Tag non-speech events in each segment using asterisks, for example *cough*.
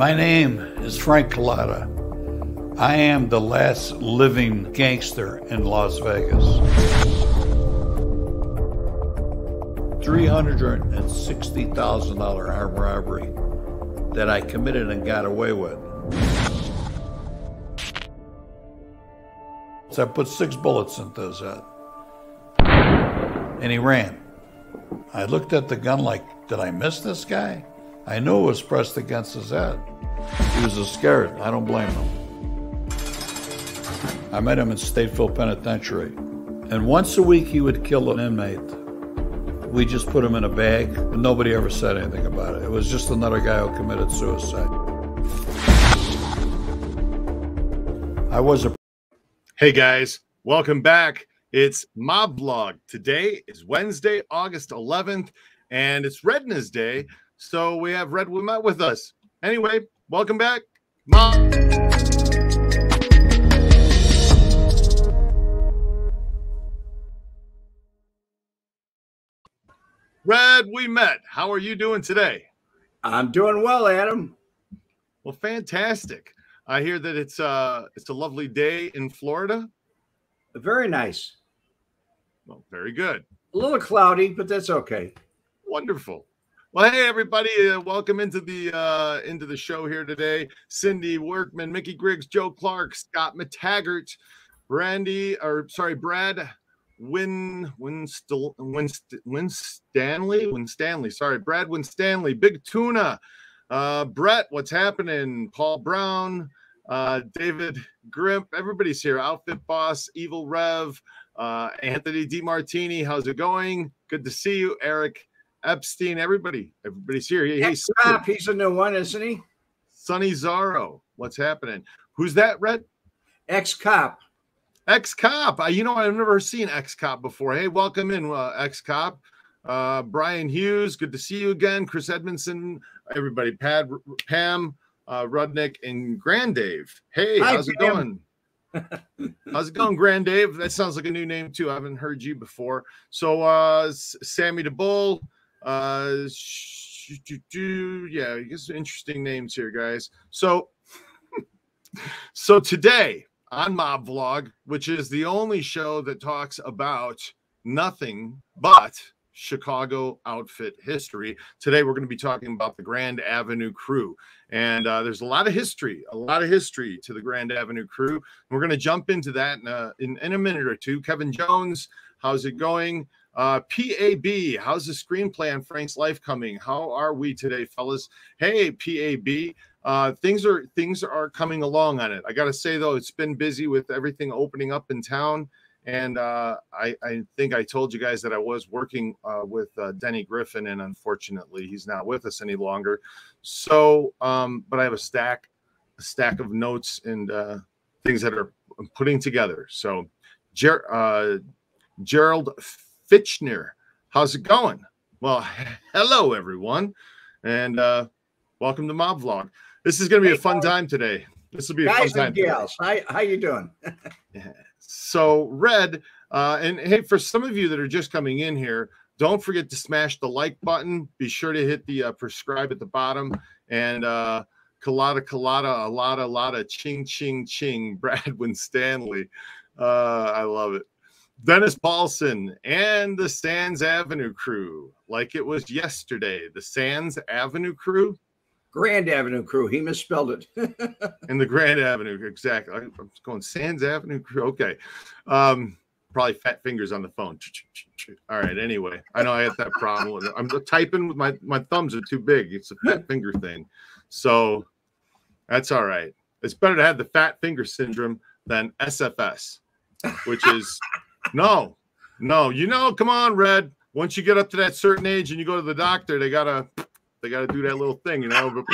My name is Frank Cullotta. I am the last living gangster in Las Vegas. $360,000 armed robbery that I committed and got away with. So I put six bullets into his head. And he ran. I looked at the gun like, did I miss this guy? I knew it was pressed against his head. He was a scared. I don't blame him. I met him in Stateville Penitentiary. And once a week, he would kill an inmate. We just put him in a bag, and nobody ever said anything about it. It was just another guy who committed suicide. I was a. Hey guys, welcome back. It's Mob Vlog. Today is Wednesday, August 11th, and it's Rednesday. So we have Red Wemette with us. Anyway, welcome back. Mob. Red Wemette. How are you doing today? I'm doing well, Adam. Well, fantastic. I hear that it's uh it's a lovely day in Florida. Very nice. Well, very good. A little cloudy, but that's okay. Wonderful. Well, hey everybody, uh, welcome into the uh into the show here today. Cindy Workman, Mickey Griggs, Joe Clark, Scott McTaggart, Brandy, or sorry, Brad Win Win St- Win, St- Win Stanley, Win Stanley, sorry, Brad Win Stanley, Big Tuna, uh Brett, what's happening? Paul Brown, uh David Grimp, everybody's here. Outfit Boss, Evil Rev, uh Anthony DiMartini, how's it going? Good to see you, Eric. Epstein, everybody, everybody's here. Hey, hey, Stop. He's a new one, isn't he? Sonny Zaro. what's happening? Who's that, Red? Ex cop. Ex cop. Uh, you know, I've never seen ex cop before. Hey, welcome in, uh, ex cop. Uh, Brian Hughes, good to see you again. Chris Edmondson, everybody, Pad, Pam, uh, Rudnick, and Grand Dave. Hey, Hi, how's it going? *laughs* How's it going, Grand Dave? That sounds like a new name too. I haven't heard you before. So, uh, Sammy DeBull, uh, sh- sh- sh- yeah, you get some interesting names here, guys. So, *laughs* so today on Mob Vlog, which is the only show that talks about nothing but Chicago outfit history. Today, we're going to be talking about the Grand Avenue Crew. And uh, there's a lot of history, a lot of history to the Grand Avenue Crew. We're going to jump into that in a, in, in a minute or two. Kevin Jones, how's it going? Uh, PAB, how's the screenplay on Frank's life coming? How are we today, fellas? Hey, PAB, uh, things are things are coming along on it. I got to say though, it's been busy with everything opening up in town, and uh, I, I think I told you guys that I was working uh, with uh, Denny Griffin, and unfortunately, he's not with us any longer. So, um, but I have a stack, a stack of notes and uh, things that are putting together. So, Ger- uh, Gerald Fitchner, how's it going? Well, *laughs* hello everyone, and uh, welcome to Mob Vlog. This is going to be Hey, a fun guys. time today. This will be a fun Guys time. and today. gals, how, how you doing? *laughs* So, Red, uh, and hey, for some of you that are just coming in here, don't forget to smash the like button. Be sure to hit the uh, prescribe at the bottom. And uh, colada, colada, a lot, a lot of ching, ching, ching. *laughs* Bradwin Stanley. Uh, I love it. Dennis Paulson and the Sands Avenue crew, like it was yesterday. The Sands Avenue crew Grand Avenue crew. He misspelled it. *laughs* and the Grand Avenue. Exactly. I'm going Sands Avenue. crew. Okay. Um, probably fat fingers on the phone. All right. Anyway, I know I have that problem. I'm typing with my my thumbs are too big. It's a fat finger thing. So that's all right. It's better to have the fat finger syndrome than SFS, which is no, no. You know, come on, Red. Once you get up to that certain age and you go to the doctor, they gotta they gotta do that little thing, you know.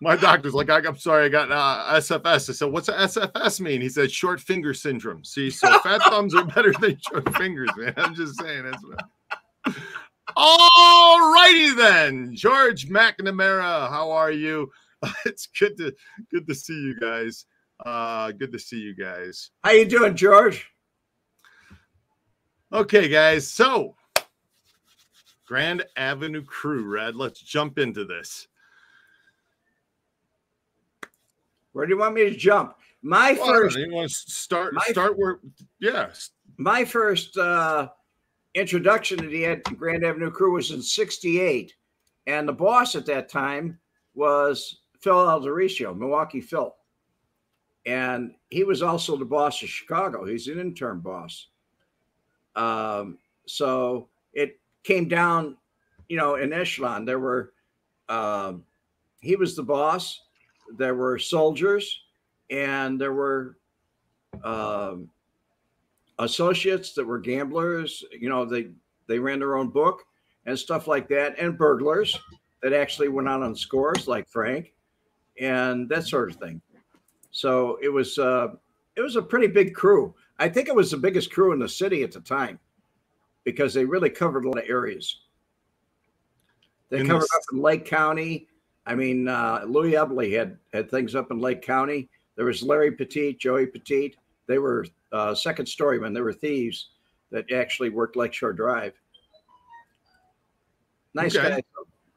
My doctor's like, I, I'm sorry, I got uh, SFS. I said, what's a SFS mean? He said, short finger syndrome. See, so *laughs* fat thumbs are better than short fingers, man. I'm just saying. That's what. *laughs* All righty then, George McNamara, how are you? *laughs* It's good to good to see you guys. Uh, good to see you guys. how you doing, George? Okay, guys. So Grand Avenue crew, Red. Let's jump into this. Where do you want me to jump? My Well, first you want to start my- start where yes. my first uh, introduction to the Grand Avenue Crew was in '68, and the boss at that time was Phil Alderisio, Milwaukee Phil, and he was also the boss of Chicago. He's an intern boss. Um, so it came down, you know, in echelon. There were, um, he was the boss. There were soldiers, and there were. Um, associates that were gamblers you know they they ran their own book and stuff like that and burglars that actually went out on scores like frank and that sort of thing so it was uh it was a pretty big crew i think it was the biggest crew in the city at the time because they really covered a lot of areas they In covered up in lake county i mean uh louis Eboli had had things up in lake county there was larry petit joey petit they were uh, second storymen. They were thieves that actually worked Lakeshore Drive. Nice Okay. guys,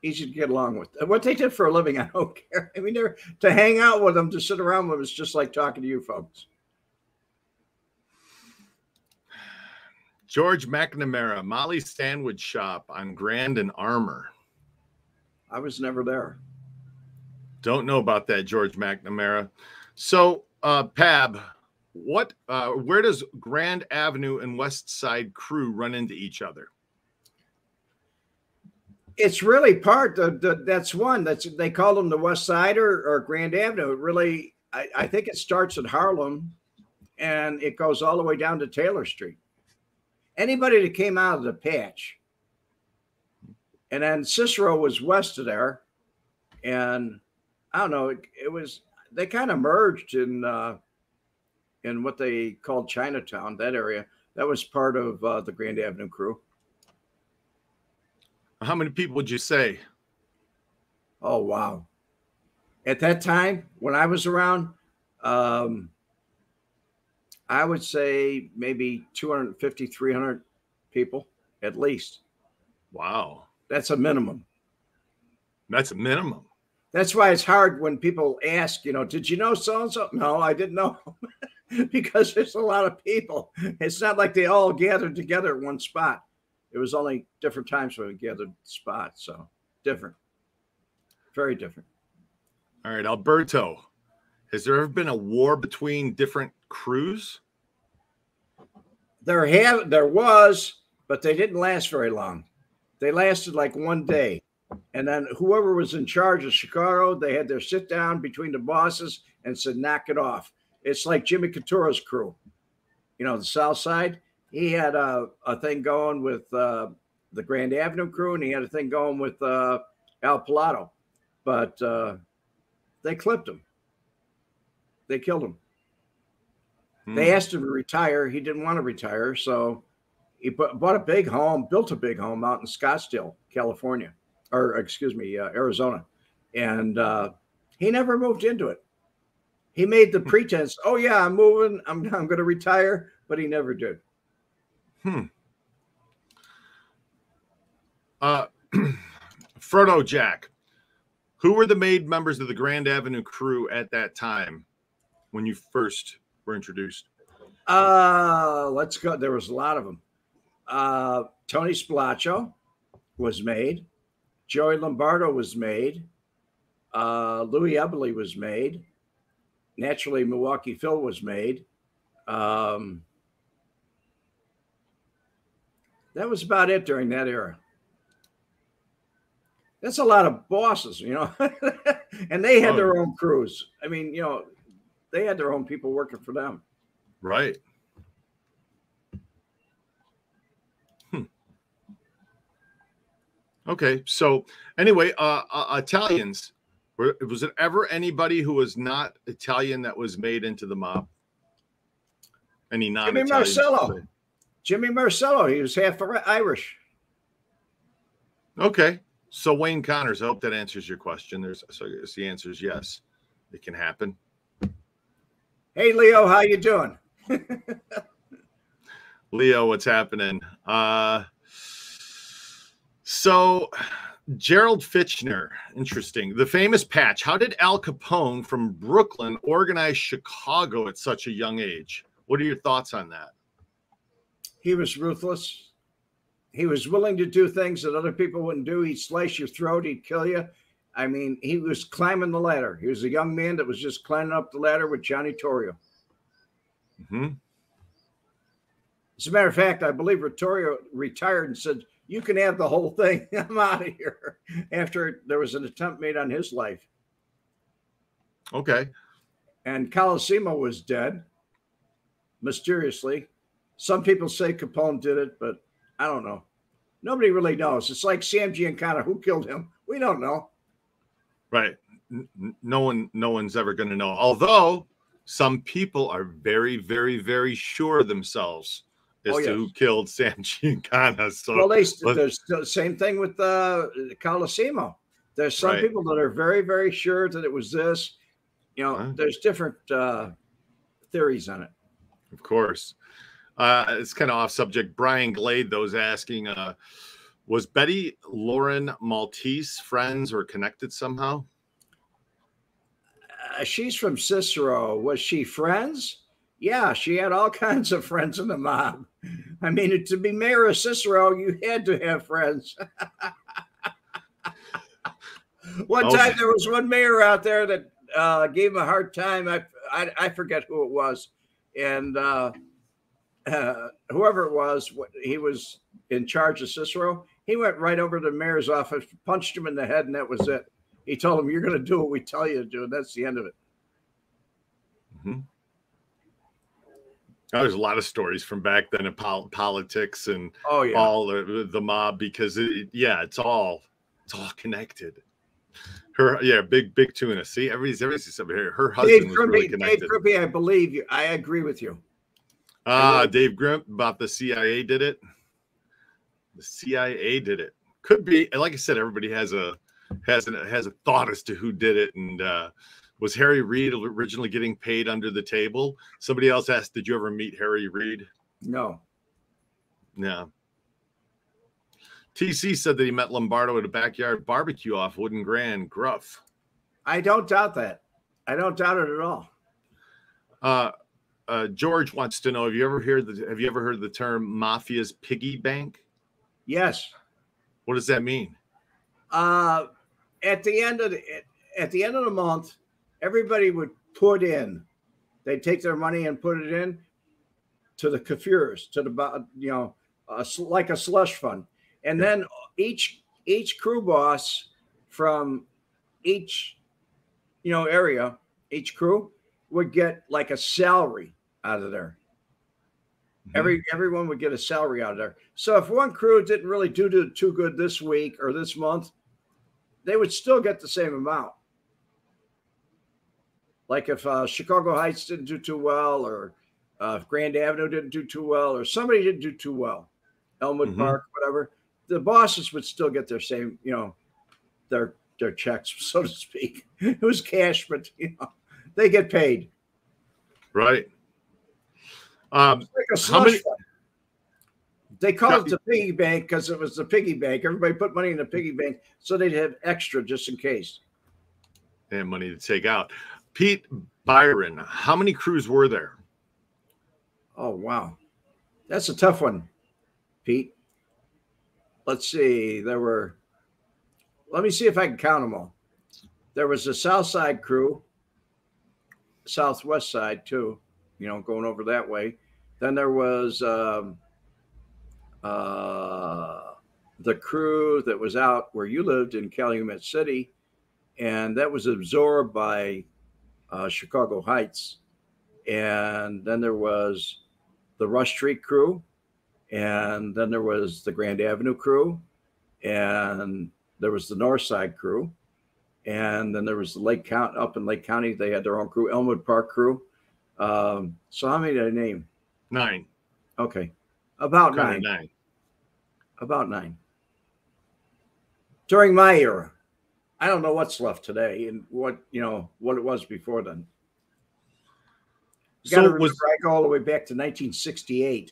easy to get along with. What they did for a living, *laughs* I don't care. I mean, they're to hang out with them, to sit around with them, is just like talking to you folks. George McNamara, Molly Sandwich Shop on Grand and Armor. I was never there. Don't know about that, George McNamara. So, uh, Pab, what, uh, where does Grand Avenue and West Side Crew run into each other? It's really part of the, that's one that's they call them the West Side or, or Grand Avenue. It really, I, I think it starts at Harlem and it goes all the way down to Taylor Street. Anybody that came out of the patch, and then Cicero was west of there, and I don't know, it, it was they kind of merged in uh, in what they called Chinatown, that area. That was part of uh, the Grand Avenue crew. How many people would you say? Oh wow! At that time, when I was around, um, I would say maybe 250, 300 people at least. Wow, That's a minimum. that's a minimum. That's why it's hard when people ask, you know, did you know so and so? No, I didn't know *laughs* because there's a lot of people. It's not like they all gathered together at one spot. It was only different times when we gathered spots. So different, very different. All right, Alberto, has there ever been a war between different crews? There have there was, but they didn't last very long. They lasted like one day. And then whoever was in charge of Chicago, they had their sit down between the bosses and said, knock it off. It's like Jimmy Catuara's crew. You know, the South Side. He had a, a thing going with uh, the Grand Avenue crew, and he had a thing going with uh, Al Pilotto. But uh, they clipped him. They killed him. Hmm. They asked him to retire. He didn't want to retire. So he bought a big home, built a big home out in Scottsdale, California, or excuse me, uh, Arizona. And uh, he never moved into it. He made the pretense, oh, yeah, I'm moving. I'm, I'm going to retire. But he never did. Hmm. Uh, *clears throat* Frodo Jack, who were the main members of the Grand Avenue crew at that time when you first were introduced? Uh, let's go. There was a lot of them. Uh, Tony Spilotro was made. Joey Lombardo was made. Uh, Louis Eboli was made. Naturally, Milwaukee Phil was made. Um, that was about it during that era. That's a lot of bosses, you know, *laughs* and they had Oh. their own crews. I mean, you know, they had their own people working for them. Right. Hmm. Okay, so anyway, uh, uh, Italians. Was it ever anybody who was not Italian that was made into the mob? Any non? Jimmy Marcello. Jimmy Marcello, he was half Irish. Okay, so Wayne Connors. I hope that answers your question. There's so the answer is yes. It can happen. Hey Leo, how you doing? *laughs* Leo, what's happening? Uh, So, Gerald Fitchner, interesting. The famous patch. How did Al Capone from Brooklyn organize Chicago at such a young age? What are your thoughts on that? He was ruthless. He was willing to do things that other people wouldn't do. He'd slice your throat, he'd kill you. I mean, he was climbing the ladder. He was a young man that was just climbing up the ladder with Johnny Torrio. hmm As a matter of fact, I believe Torrio retired and said, You can have the whole thing. *laughs* I'm out of here. After there was an attempt made on his life. Okay. And Colosimo was dead mysteriously. Some people say Capone did it, but I don't know. Nobody really knows. It's like Sam Giancana. Who killed him? We don't know. Right. No one, no one's ever going to know. Although some people are very, very, very sure of themselves as Oh, to yes. who killed *laughs* Sam Giancana. So Well, they, there's the same thing with uh, Colosimo. There's some Right. people that are very, very sure that it was this. You know, Huh? there's different uh, theories on it. Of course. Uh, it's kind of off subject. Brian Glade, those asking, uh, was Betty Loren-Maltese friends or connected somehow? Uh, she's from Cicero. Was she friends? Yeah, she had all *laughs* kinds of friends in the mob. I mean, to be mayor of Cicero, you had to have friends. *laughs* one Okay. time there was one mayor out there that uh, gave him a hard time. I, I, I forget who it was. And uh, uh, whoever it was, he was in charge of Cicero. He went right over to the mayor's office, punched him in the head, and that was it. He told him, You're going to do what we tell you to do. And that's the end of it. Oh, there's a lot of stories from back then in pol- politics and Oh, yeah. all the, the mob because it, yeah, it's all it's all connected. Her yeah, big big tuna. See, everybody's everybody's over here. Her husband Dave was really Grimpy, Dave connected. Grimpy, I believe you. I agree with you. Ah, Dave Grimp about the CIA did it. The CIA did it. Could be, like I said, everybody has a has an has a thought as to who did it. And uh, was Harry Reid originally getting paid under the table? Somebody else asked, "Did you ever meet Harry Reid?" No. No. TC said that he met Lombardo at a backyard barbecue off Wooden Grand Gruff. I don't doubt that. I don't doubt it at all. Uh, uh, George wants to know: Have you ever heard the Have you ever heard the term "mafia's piggy bank"? Yes. What does that mean? Uh, at the end of the at the end of the month, everybody would put in. They'd take their money and put it in to the Kafurs, to the bo- you know, uh, like a slush fund, and then each each crew boss from each you know area, each crew would get like a salary out of there. Every everyone would get a salary out of there. So if one crew didn't really do too, too good this week or this month, they would still get the same amount. Like if uh, Chicago Heights didn't do too well, or uh, if Grand Avenue didn't do too well, or somebody didn't do too well, Elmwood Mhm. Park, whatever, the bosses would still get their same, you know, their their checks, *laughs* so to speak. It was cash, but you know, they get paid. Right. Um, like How many- fund. They called it the piggy bank because it was the piggy bank. Everybody put money in the piggy bank so they'd have extra just in case. and money to take out. Pete Byron, how many crews were there? Oh wow, that's a tough one, Pete. Let's see. There were. Let me see if I can count them all. There was the South Side crew, Southwest Side too. You know, going over that way. Then there was um, uh, the crew that was out where you lived in Calumet City, and that was absorbed by uh, Chicago Heights. And then there was the Rush Street crew, and then there was the Grand Avenue crew, and there was the North Side crew, and then there was the Lake County up in Lake County. They had their own crew, Elmwood Park crew. Um, so how many did I name? Nine. Okay, about nine. nine. About nine. During my era, I don't know what's left today and what you know what it was before then. You So remember, was I go all the way back to 1968.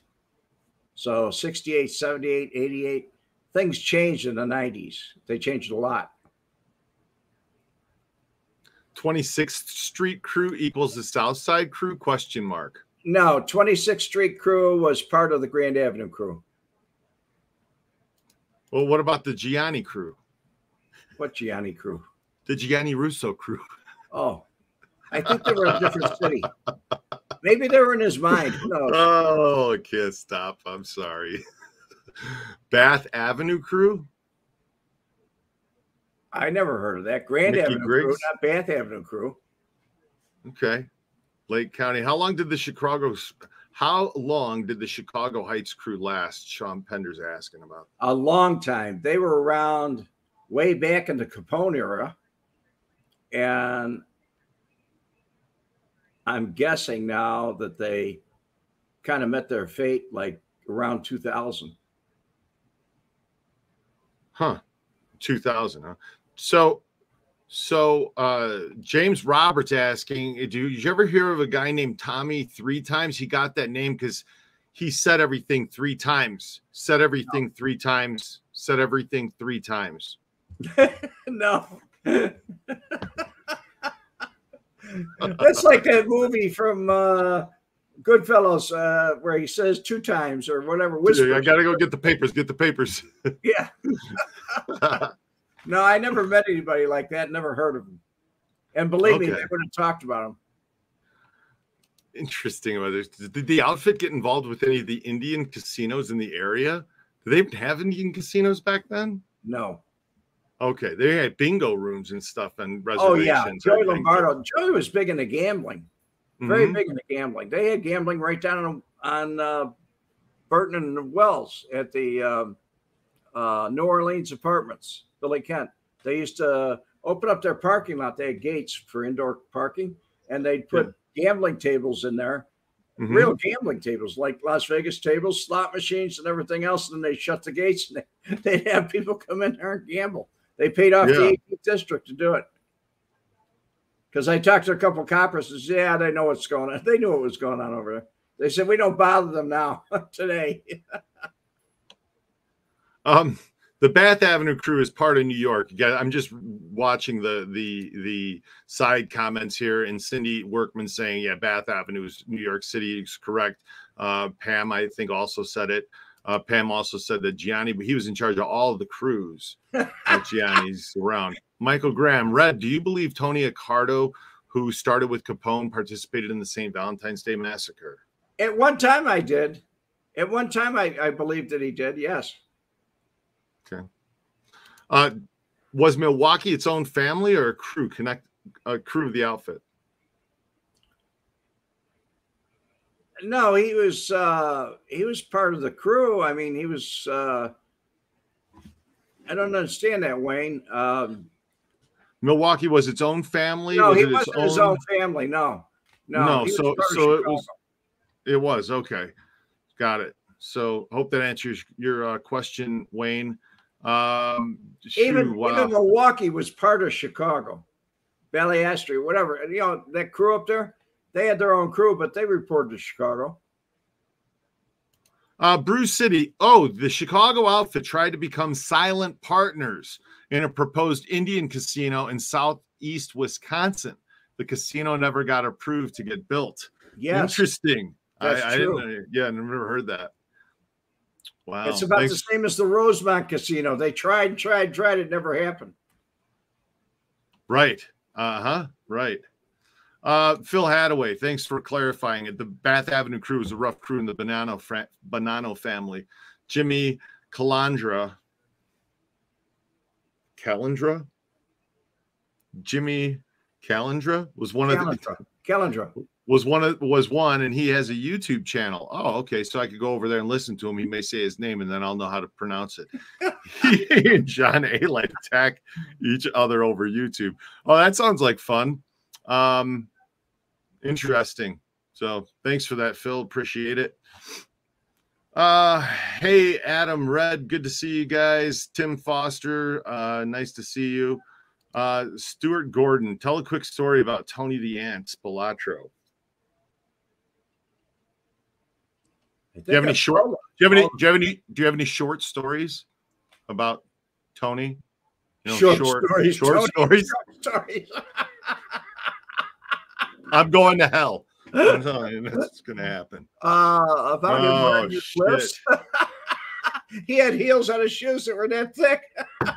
So 68, 78, 88. things changed in the 90s. They changed a lot. 26th Street crew equals the South Side crew? Question mark. No, 26th Street crew was part of the Grand Avenue crew. Well, what about the Gianni crew? What Gianni crew? The Gianni Russo crew. Oh, I think they were a different city. Maybe they were in his mind. Knows? Oh, kid, stop. I'm sorry. *laughs* Bath Avenue crew? I never heard of that. Grand Mickey Avenue crew, Griggs? not Bath Avenue crew. Okay. Lake County. How long did the Chicago how long did the Chicago Heights crew last? Sean Pender's asking about. A long time. They were around way back in the Capone era. And I'm guessing now that they kind of met their fate like around 2000. Huh. 2000, huh? So so uh James Roberts asking, do you, did you ever hear of a guy named Tommy three times? He got that name because he said everything three times, said everything three times, said everything three times. *laughs* no. *laughs* That's like that movie from uh, Goodfellas uh, where he says two times or whatever. I gotta go get the papers, get the papers. Yeah. *laughs* No, I never met anybody like that. Never heard of him. And believe me, they would have talked about him. Interesting. Did the outfit get involved with any of the Indian casinos in the area? Did they have Indian casinos back then? No. Okay, they had bingo rooms and stuff and reservations. Oh yeah. Joey Lombardo. Joey was big into gambling. Very Mhm. big into gambling. They had gambling right down on, on uh, Burton and Wells at the um, uh, New Orleans apartments. Billy Kent. They used to open up their parking lot. They had gates for indoor parking, and they'd put gambling tables in there, Mhm. real gambling tables like Las Vegas tables, slot machines, and everything else. And then they shut the gates, and they, *laughs* they'd have people come in there and gamble. They paid off Yeah. the 18th district to do it. Because I talked to a couple of coppers and said, yeah, they know what's going on. *laughs* They knew what was going on over there. They said, we don't bother them now *laughs* today. Um, the Bath Avenue crew is part of New York. Yeah, I'm just watching the the the side comments here, and Cindy Workman saying, "Yeah, Bath Avenue is New York City is correct." Uh, Pam, I think, also said it. Uh, Pam also said that Gianni, but he was in charge of all of the crews *laughs* that Gianni's around. Michael Graham, Red, do you believe Tony Accardo, who started with Capone, participated in the St. Valentine's Day massacre? At one time, I did. At one time, I, I believed that he did. Yes. Uh, was Milwaukee its own family or a crew connect a crew of the outfit? No, he was uh he was part of the crew. I mean, he was uh I don't understand that, Wayne. Um Milwaukee was its own family. no, was he it wasn't his own family. No, no. No, so- so it was- It was okay. Got it. So hope that answers your uh, question, Wayne. Um, shoot, even wow. even Milwaukee was part of Chicago, Ballyastry, whatever. And, you know that crew up there, they had their own crew, but they reported to Chicago. Uh, Bruce City. Oh, the Chicago outfit tried to become silent partners in a proposed Indian casino in southeast Wisconsin. The casino never got approved to get built. Yes, Interesting. I, That's I true. didn't. Yeah, I never heard that. Wow. it's about Thanks. the same as the Rosemont Casino. They tried, and tried, tried. It never happened. Right. Uh huh. Right. Uh, Phil Hadaway, thanks for clarifying it. The Bath Avenue crew is a rough crew in the Banano fra- Bonanno family. Jimmy Calandra, Calandra, Jimmy Calandra was one of the, Calendra. Was one of was one, and he has a YouTube channel. Oh, okay, so I could go over there and listen to him. He may say his name, and then I'll know how to pronounce it. he *laughs* and John A. like attack each other over YouTube. Oh, that sounds like fun. Um, interesting. So thanks for that, Phil. Appreciate it. Uh, hey, Adam Red, good to see you guys. Tim Foster, uh, nice to see you. Uh, Stuart Gordon, tell a quick story about Tony the Ant Spilotro. Do you have any short? Do you have any? Do you have any? Do you have any short stories? about Tony? You know, short, short stories. Short Tony, stories. Short stories. I'm going to hell. I'm telling you, *laughs* that's going to happen. Uh, about oh, him flips. *laughs* he had heels on his shoes that were that thick. *laughs*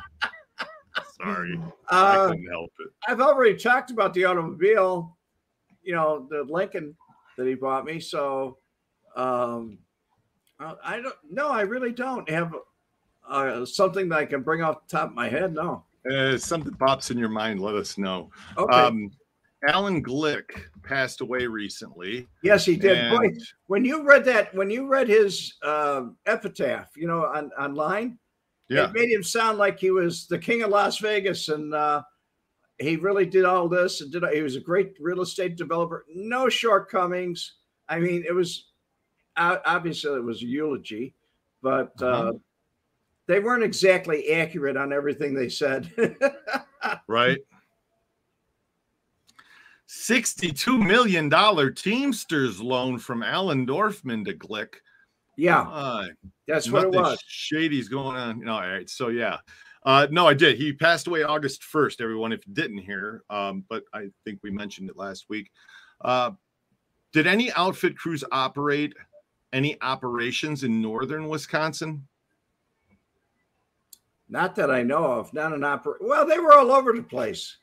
Sorry, uh, I couldn't help it. I've already talked about the automobile, you know, the Lincoln that he bought me. So, um, I don't. No, I really don't have uh, something that I can bring off the top of my head. No. Uh, something pops in your mind. Let us know. Okay. Um, Allen Glick passed away recently. Yes, he did. And... Boy, when you read that, when you read his uh, epitaph, you know, on online, yeah. it made him sound like he was the king of Las Vegas, and uh, he really did all this. And did he was a great real estate developer. No shortcomings. I mean, it was obviously it was a eulogy, but uh, uh-huh. they weren't exactly accurate on everything they said. *laughs* right. $62 million Teamsters loan from Allen Dorfman to Glick. Yeah. Uh, that's what it was. Shady's going on. Know, all right. So, yeah. Uh, no, I did. He passed away August 1st, everyone, if you didn't hear. Um, but I think we mentioned it last week. Uh, did any outfit crews operate any operations in northern Wisconsin? Not that I know of. Not an opera. Well, they were all over the place.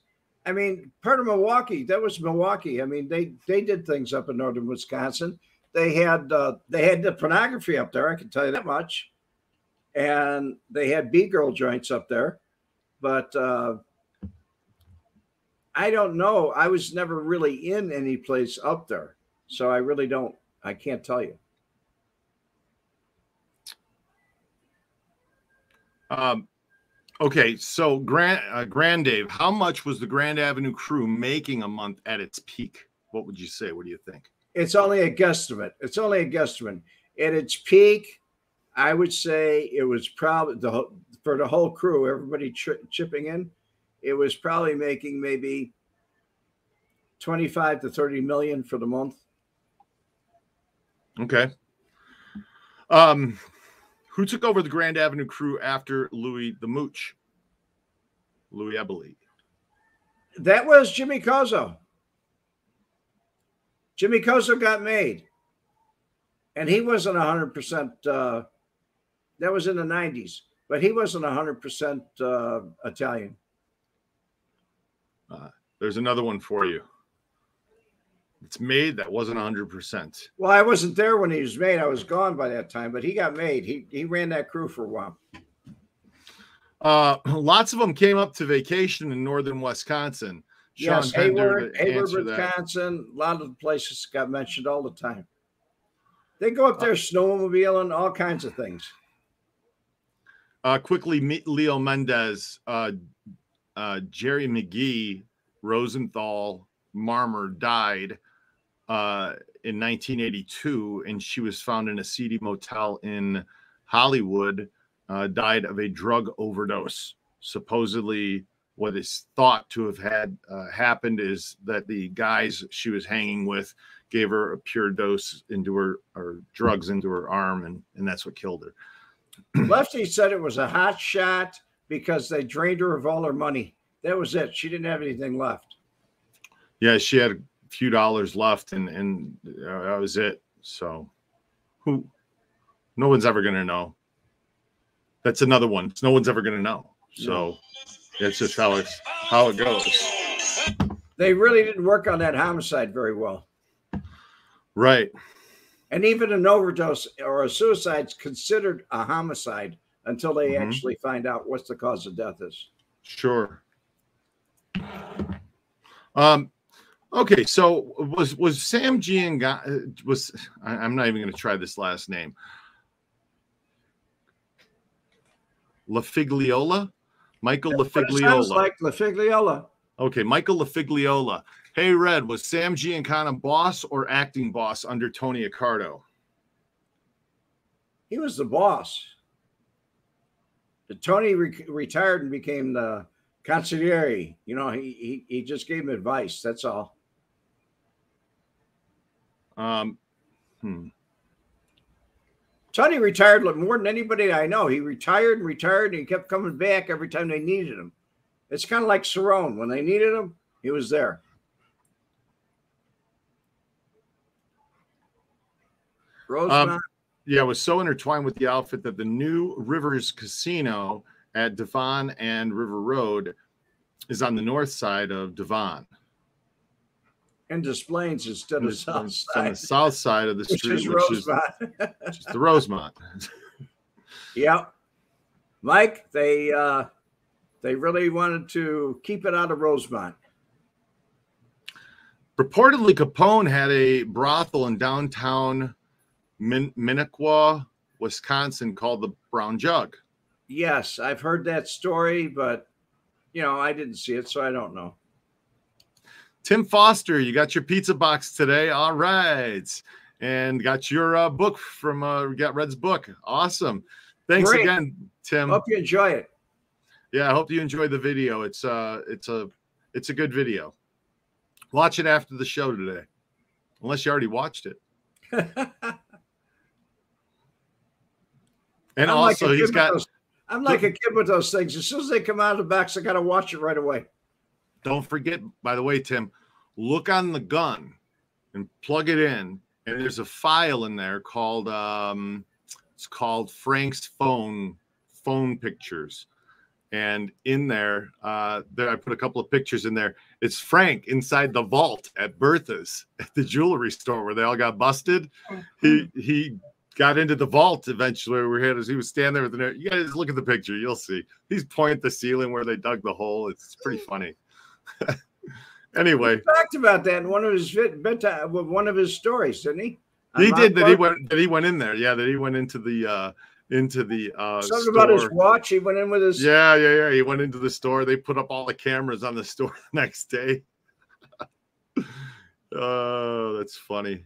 I mean, part of Milwaukee. That was Milwaukee. I mean, they they did things up in northern Wisconsin. They had uh, they had the pornography up there. I can tell you that much. And they had b girl joints up there, but uh, I don't know. I was never really in any place up there, so I really don't. I can't tell you. Um, Okay, so Grand uh, Grand Dave, how much was the Grand Avenue crew making a month at its peak? What would you say? What do you think? It's only a guesstimate. It's only a guesstimate. At its peak, I would say it was probably the for the whole crew, everybody chipping in, it was probably making maybe 25 to 30 million for the month. Okay. Um who took over the Grand Avenue crew after Louis the Mooch? Louis Eboli. That was Jimmy Kozo. Jimmy Kozo got made. And he wasn't 100%, uh, that was in the 90s, but he wasn't 100% uh, Italian. Uh, there's another one for you. It's made that wasn't 100%. Well, I wasn't there when he was made. I was gone by that time, but he got made. He he ran that crew for a while. Uh, lots of them came up to vacation in northern Wisconsin. Sean yes, Hayward, Hayward, Wisconsin. That. A lot of the places got mentioned all the time. They go up there snowmobile and all kinds of things. Uh, quickly, meet Leo Mendez, uh, uh, Geri McGee, Rosenthal, Marmer died uh, in 1982, and she was found in a seedy motel in Hollywood. Uh, died of a drug overdose. Supposedly, what is thought to have had uh, happened is that the guys she was hanging with gave her a pure dose into her or drugs into her arm, and and that's what killed her. Lefty said it was a hot shot because they drained her of all her money. That was it. She didn't have anything left. Yeah, she had few dollars left, and and uh, that was it. So, who? No one's ever gonna know. That's another one. No one's ever gonna know. So, that's just how it's how it goes. They really didn't work on that homicide very well. Right. And even an overdose or a suicide is considered a homicide until they mm-hmm. actually find out what's the cause of death is. Sure. Um, Okay, so was was Sam Giangan uh, was I, am not even going to try this last name. LaFigliola, Michael LaFigliola. sounds like LaFigliola. Okay, Michael LaFigliola. Hey, Red, was Sam Giancana boss or acting boss under Tony Accardo? He was the boss. Tony re- retired and became the consigliere. You know, he, he he just gave him advice. That's all. Um, hmm. Tony retired look more than anybody I know. He retired and retired, and he kept coming back every time they needed him. It's kind of like Cerone. When they needed him, he was there. Rosemont. Um, yeah, it was so intertwined with the outfit that the new Rivers Casino at Devon and River Road is on the north side of Devon. And Des Plaines instead of south side. on the south side of the *laughs* street, which is, which is, which is the Rosemont. *laughs* yep. Mike, they uh they really wanted to keep it out of Rosemont. Reportedly, Capone had a brothel in downtown Min- Minocqua, Wisconsin, called the Brown Jug. Yes, I've heard that story, but you know, I didn't see it, so I don't know. Tim Foster, you got your pizza box today. All right. And got your uh, book from uh, got Red's book. Awesome. Thanks Great. again, Tim. Hope you enjoy it. Yeah, I hope you enjoy the video. It's uh it's a it's a good video. Watch it after the show today. Unless you already watched it. *laughs* And I'm also, like he's got. Those, I'm like a kid with those things. As soon as they come out of the box, I got to watch it right away. Don't forget, by the way, Tim, look on the gun and plug it in, and there's a file in there called um, it's called Frank's phone phone pictures. And in there, uh, there I put a couple of pictures in there. It's Frank inside the vault at Bertha's at the jewelry store where they all got busted. He mm-hmm. he got into the vault eventually. We had as he was standing there with the you guys look at the picture, you'll see. He's pointing at the ceiling where they dug the hole. It's pretty funny. *laughs* anyway, he talked about that in one of his bedtime, one of his stories, didn't he? he did that. He went that he went in there. Yeah, that he went into the uh into the uh something store. about his watch. He went in with his yeah, yeah, yeah. He went into the store. They put up all the cameras on the *laughs* store the next day. *laughs* oh, that's funny.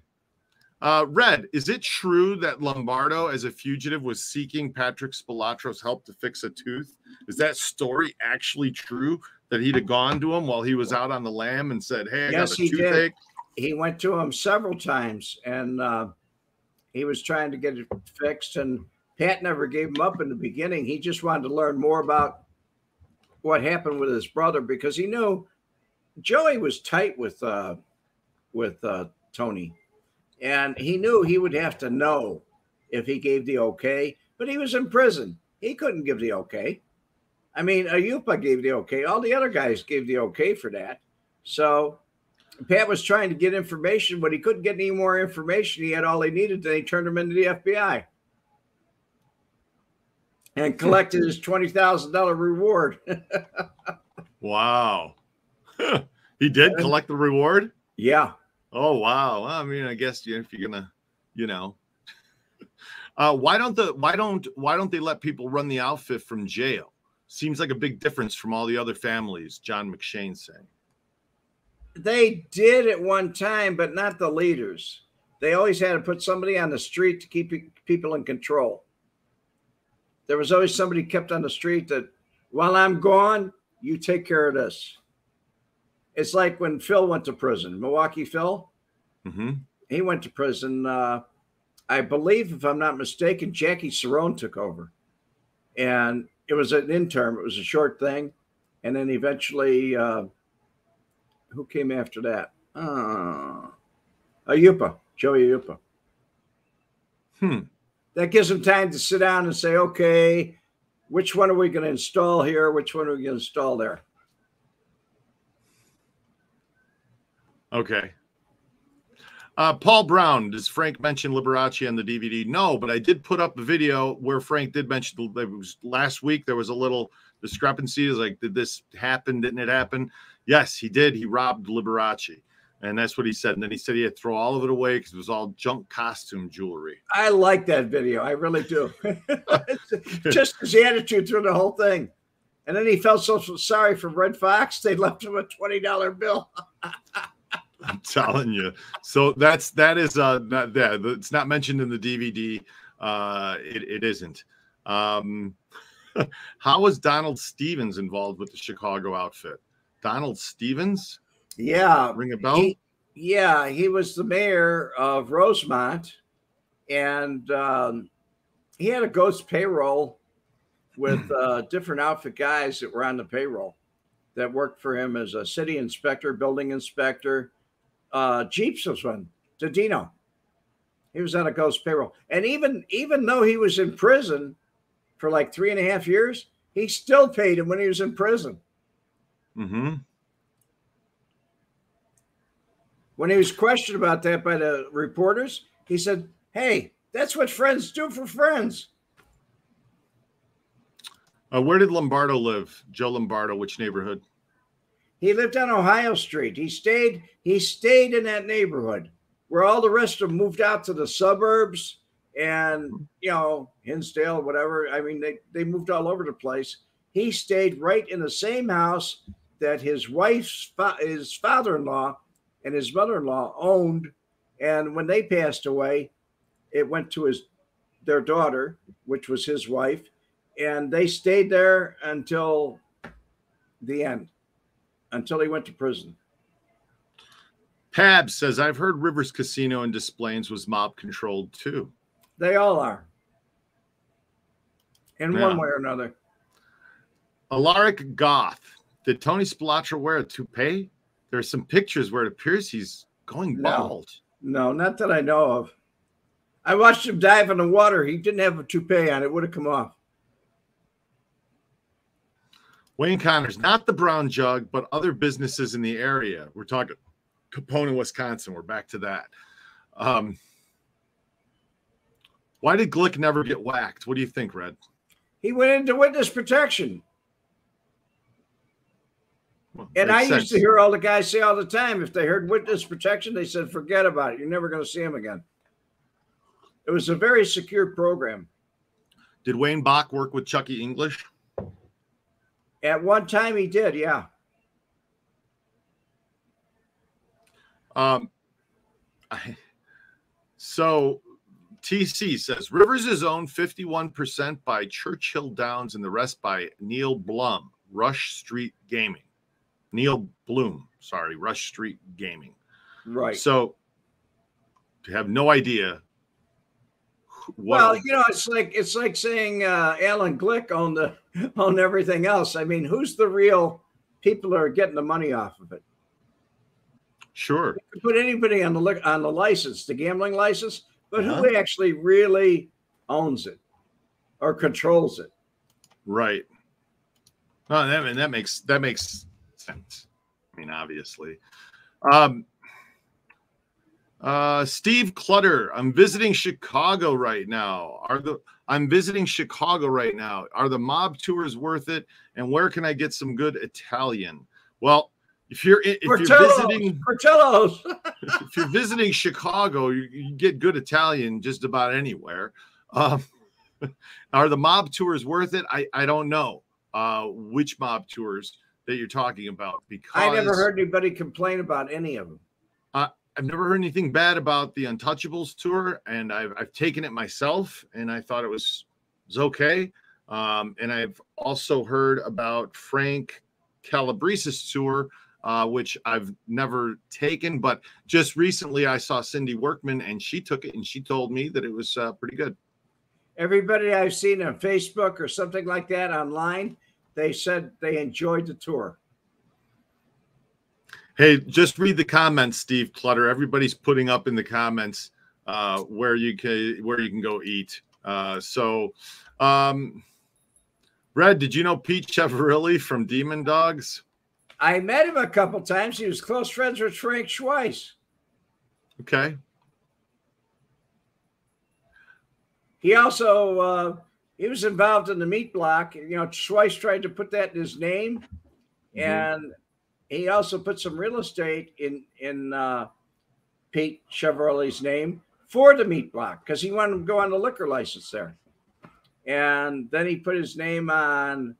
Uh, Red, is it true that Lombardo, as a fugitive, was seeking Patrick Spilotro's help to fix a tooth? Is that story actually true? That he'd have gone to him while he was out on the lam and said, "Hey, I yes, got a he toothache." Did. He went to him several times, and uh, he was trying to get it fixed. And Pat never gave him up in the beginning. He just wanted to learn more about what happened with his brother because he knew Joey was tight with uh, with uh, Tony and he knew he would have to know if he gave the okay, but he was in prison. He couldn't give the okay. I mean, Aiuppa gave the okay. All the other guys gave the okay for that. So Pat was trying to get information, but he couldn't get any more information. He had all he needed. Then he turned him into the FBI and *laughs* collected his $20,000 reward. *laughs* wow. *laughs* he did collect the reward? Yeah. Oh wow! Well, I mean, I guess if you're gonna, you know, uh, why don't the why don't why don't they let people run the outfit from jail? Seems like a big difference from all the other families. John McShane saying they did at one time, but not the leaders. They always had to put somebody on the street to keep people in control. There was always somebody kept on the street that, while I'm gone, you take care of this. It's like when Phil went to prison, Milwaukee Phil. Mm-hmm. He went to prison. Uh, I believe, if I'm not mistaken, Jackie Cerone took over, and it was an interim. It was a short thing, and then eventually, uh, who came after that? Uh, Aiuppa, Joey Aiuppa. Hmm. That gives him time to sit down and say, okay, which one are we going to install here? Which one are we going to install there? Okay. Uh, Paul Brown, does Frank mention Liberace on the DVD? No, but I did put up a video where Frank did mention it was last week. There was a little discrepancy. Is like, did this happen? Didn't it happen? Yes, he did. He robbed Liberace. And that's what he said. And then he said he had to throw all of it away because it was all junk costume jewelry. I like that video. I really do. *laughs* Just his attitude through the whole thing. And then he felt so, so sorry for Redd Foxx, They left him a $20 bill. *laughs* I'm telling you. So that's that is uh not that it's not mentioned in the DVD. Uh it, it isn't. Um *laughs* how was Donald Stephens involved with the Chicago outfit? Donald Stephens? Yeah. Ring a bell? He, yeah, he was the mayor of Rosemont and um he had a ghost payroll with *clears throat* uh, different outfit guys that were on the payroll that worked for him as a city inspector, building inspector. Uh, Jeeps was one. Didino. He was on a ghost payroll, and even even though he was in prison for like three and a half years, he still paid him when he was in prison. Mm-hmm. When he was questioned about that by the reporters, he said, "Hey, that's what friends do for friends." Uh, where did Lombardo live? Joe Lombardo, which neighborhood? He lived on Ohio Street. He stayed. He stayed in that neighborhood where all the rest of them moved out to the suburbs and you know Hinsdale, whatever. I mean, they they moved all over the place. He stayed right in the same house that his wife's his father-in-law and his mother-in-law owned, and when they passed away, it went to his their daughter, which was his wife, and they stayed there until the end, until he went to prison. Pab says, I've heard Rivers Casino in Des Plaines was mob controlled too. They all are, in Yeah. one way or another. Alaric Goth. Did Tony Spilotro wear a toupee? There are some pictures where it appears he's going No. bald. No, not that I know of. I watched him dive in the water. He didn't have a toupee on; it would have come off. Wayne Connors, not the brown jug, but other businesses in the area. We're talking Capone, Wisconsin. We're back to that. Um, why did Glick never get whacked? What do you think, Red? He went into witness protection, Well, and I makes used to hear all the guys say all the time, if they heard witness protection, they said, "Forget about it. You're never going to see him again." It was a very secure program. Did Wayne Bock work with Chucky English? At one time, he did. Yeah, Um, I, *laughs* so TC says Rivers is owned 51% by Churchill Downs and the rest by Neil Blum, Rush Street Gaming. Neil Bluhm, sorry, Rush Street Gaming. right. So to have no idea well, you know, it's like it's like saying uh, Allen Glick on the on everything else. I mean, who's the real people that are getting the money off of it? sure. put anybody on the on the license, the gambling license, but Uh-huh. who actually really owns it or controls it? Right. No, that, and that makes that makes sense. I mean, obviously. Um uh Steve Clutter, I'm visiting Chicago right now. Are the I'm visiting Chicago right now. Are the mob tours worth it? And where can I get some good Italian? Well, if you're if you're visiting Portillo's. *laughs* if you're visiting Chicago, you, you get good Italian just about anywhere. Um, *laughs* are the mob tours worth it? I, I don't know uh, which mob tours that you're talking about because I never heard anybody complain about any of them. I've never heard anything bad about the Untouchables tour, and I've, I've taken it myself, and I thought it was was okay. Um, and I've also heard about Frank Calabrese's tour, uh, which I've never taken, but just recently I saw Cindy Workman, and she took it, and she told me that it was uh, pretty good. Everybody I've seen on Facebook or something like that online, they said they enjoyed the tour. Hey, just read the comments, Steve Clutter. Everybody's putting up in the comments uh, where you can where you can go eat. Uh, so, um, Red, did you know Pete Schivarelli from Demon Dogs? I met him a couple times. He was close friends with Frank Schweihs. Okay, He also uh, he was involved in the meat block. You know, Schweihs tried to put that in his name, Mhm. and he also put some real estate in in uh, Pete Schivarelli's name for the meat block because he wanted to go on the liquor license there. And then he put his name on,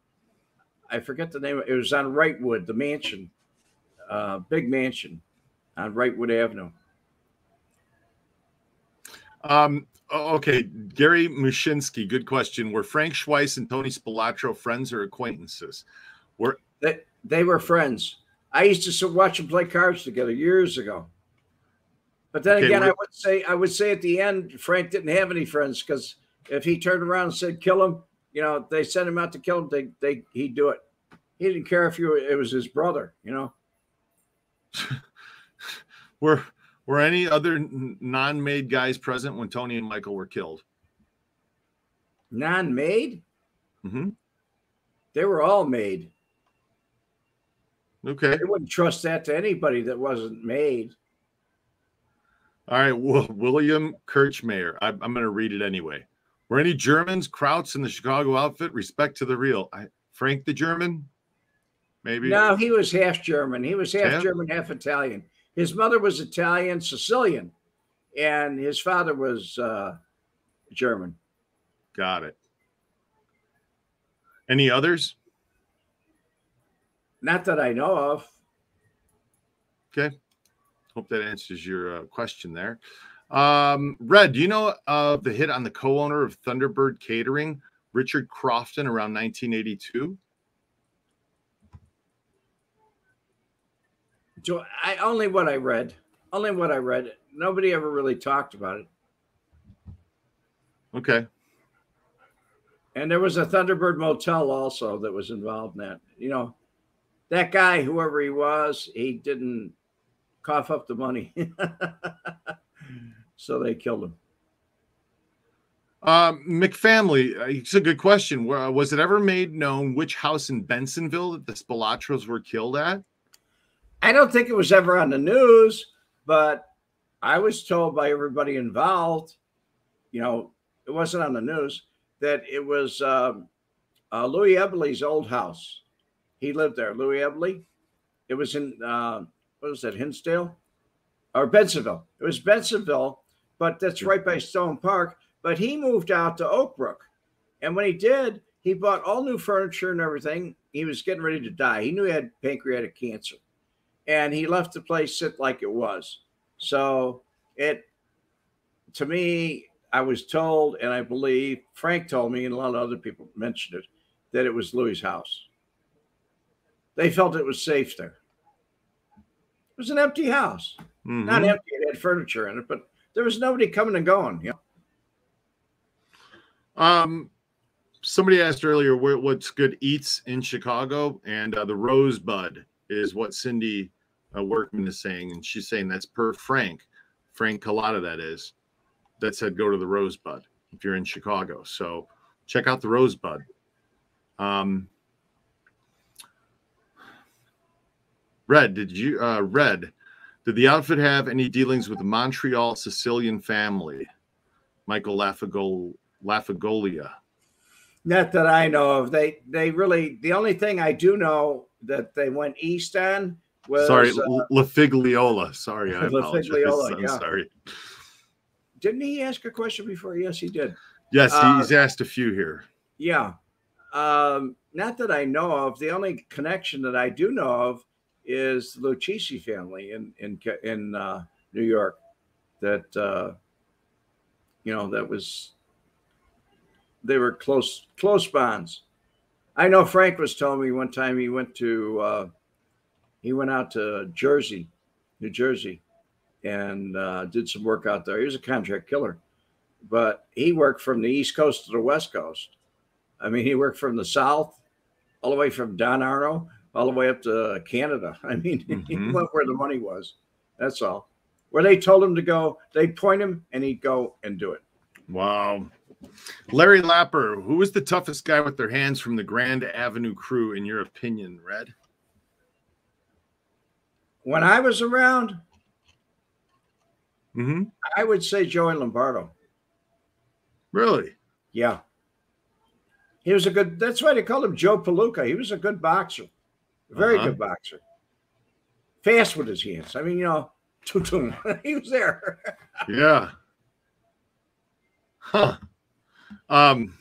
I forget the name. It was on Wrightwood, the mansion, uh, big mansion on Wrightwood Avenue. Um, okay, Gary Mushinsky, good question. Were Frank Schweihs and Tony Spilotro friends or acquaintances? Were They they were friends. I used to watch them play cards together years ago. But then Okay, again, I would say I would say at the end, Frank didn't have any friends because If he turned around and said kill him, you know, they sent him out to kill him. They they he'd do it. He didn't care if you it was his brother. You know. *laughs* were were any other non-made guys present when Tony and Michael were killed? Non-made. Mm-hmm. They were all made. Okay. I wouldn't trust that to anybody that wasn't made. All right. Well, William Kirchmayer. I, am going to read it anyway. Were any Germans, Krauts in the Chicago outfit? Respect to the real. I, Frank the German? Maybe. No, he was half German. He was half yeah. German, half Italian. His mother was Italian, Sicilian, and his father was uh, German. Got it. Any others? Not that I know of. Okay. Hope that answers your uh, question there. Um, Red, do you know of the hit on the co-owner of Thunderbird Catering, Richard Crofton, around 1982? So I only what I read, only what I read. Nobody ever really talked about it. Okay. And there was a Thunderbird Motel also that was involved in that. You know, that guy, whoever he was, he didn't cough up the money. *laughs* so they killed him. Um, McFamily, uh, it's a good question. Was it ever made known which house in Bensenville that the Spilotros were killed at? I don't think it was ever on the news, but I was told by everybody involved, you know, it wasn't on the news, that it was um, uh, Louis Eboli's old house. He lived there, Louis Eboli. It was in, uh, what was that, Hinsdale? Or Bensenville. It was Bensenville, but that's right by Stone Park. But he moved out to Oakbrook. And when he did, he bought all new furniture and everything. He was getting ready to die. He knew he had pancreatic cancer and he left the place sit like it was. So it, to me, I was told, and I believe Frank told me, and a lot of other people mentioned it, that it was Louis's house. They felt it was safe there. It was an empty house, mm-hmm. not empty; it had furniture in it, but there was nobody coming and going. You know? Um, somebody asked earlier where, what's good eats in Chicago, and uh, the Rosebud is what Cindy uh, Workman is saying, and she's saying that's per Frank, Frank Cullotta, that is, that said go to the Rosebud if you're in Chicago. So check out the Rosebud. Um, Red, did you uh, Red? Did the outfit have any dealings with the Montreal Sicilian family, Michael Lafagol Lafagolia? Not that I know of. They they really the only thing I do know that they went east on was sorry, uh, LaFigliola. Sorry, I apologize. I'm yeah. sorry. Didn't he ask a question before? Yes, he did. Yes, uh, he's asked a few here. Yeah. Um, not that I know of. The only connection that I do know of is the Lucchese family in in in uh, New York. That uh, you know that was they were close close bonds. I know Frank was telling me one time he went to uh, he went out to Jersey, New Jersey, and uh, did some work out there. He was a contract killer, but he worked from the East Coast to the West Coast. I mean, he worked from the South, all the way from Don Arno, all the way up to Canada. *laughs* I mean, mm-hmm. he went where the money was. That's all. Where they told him to go, they'd point him and he'd go and do it. Wow. Larry Lapper, who was the toughest guy with their hands from the Grand Avenue crew, in your opinion, Red? when I was around, mm-hmm. I would say Joey Lombardo. Really? Yeah. He was a good. That's why they called him Joe Palooka. He was a good boxer, very uh-huh. good boxer. Fast with his hands. I mean, you know, *laughs* he was there. yeah. Huh. Um.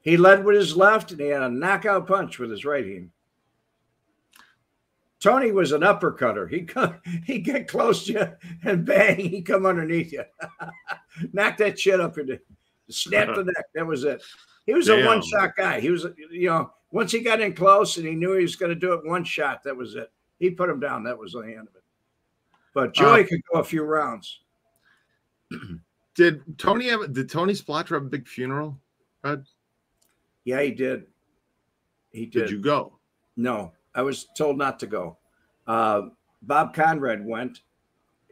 He led with his left, and he had a knockout punch with his right hand. Tony was an uppercutter. He come, *laughs* he get close to you and bang, he come underneath you, *laughs* knock that shit up and snap the neck. That was it. He was Damn. a one shot guy. He was, you know, once he got in close and he knew he was going to do it one shot, that was it. He put him down. That was the end of it. But Joey uh, could go a few rounds. *clears throat* Did Tony have? Did Tony Spilotro have a big funeral? Fred? Yeah, he did. He did. Did you go? No, I was told not to go. Uh, Bob Conrad went,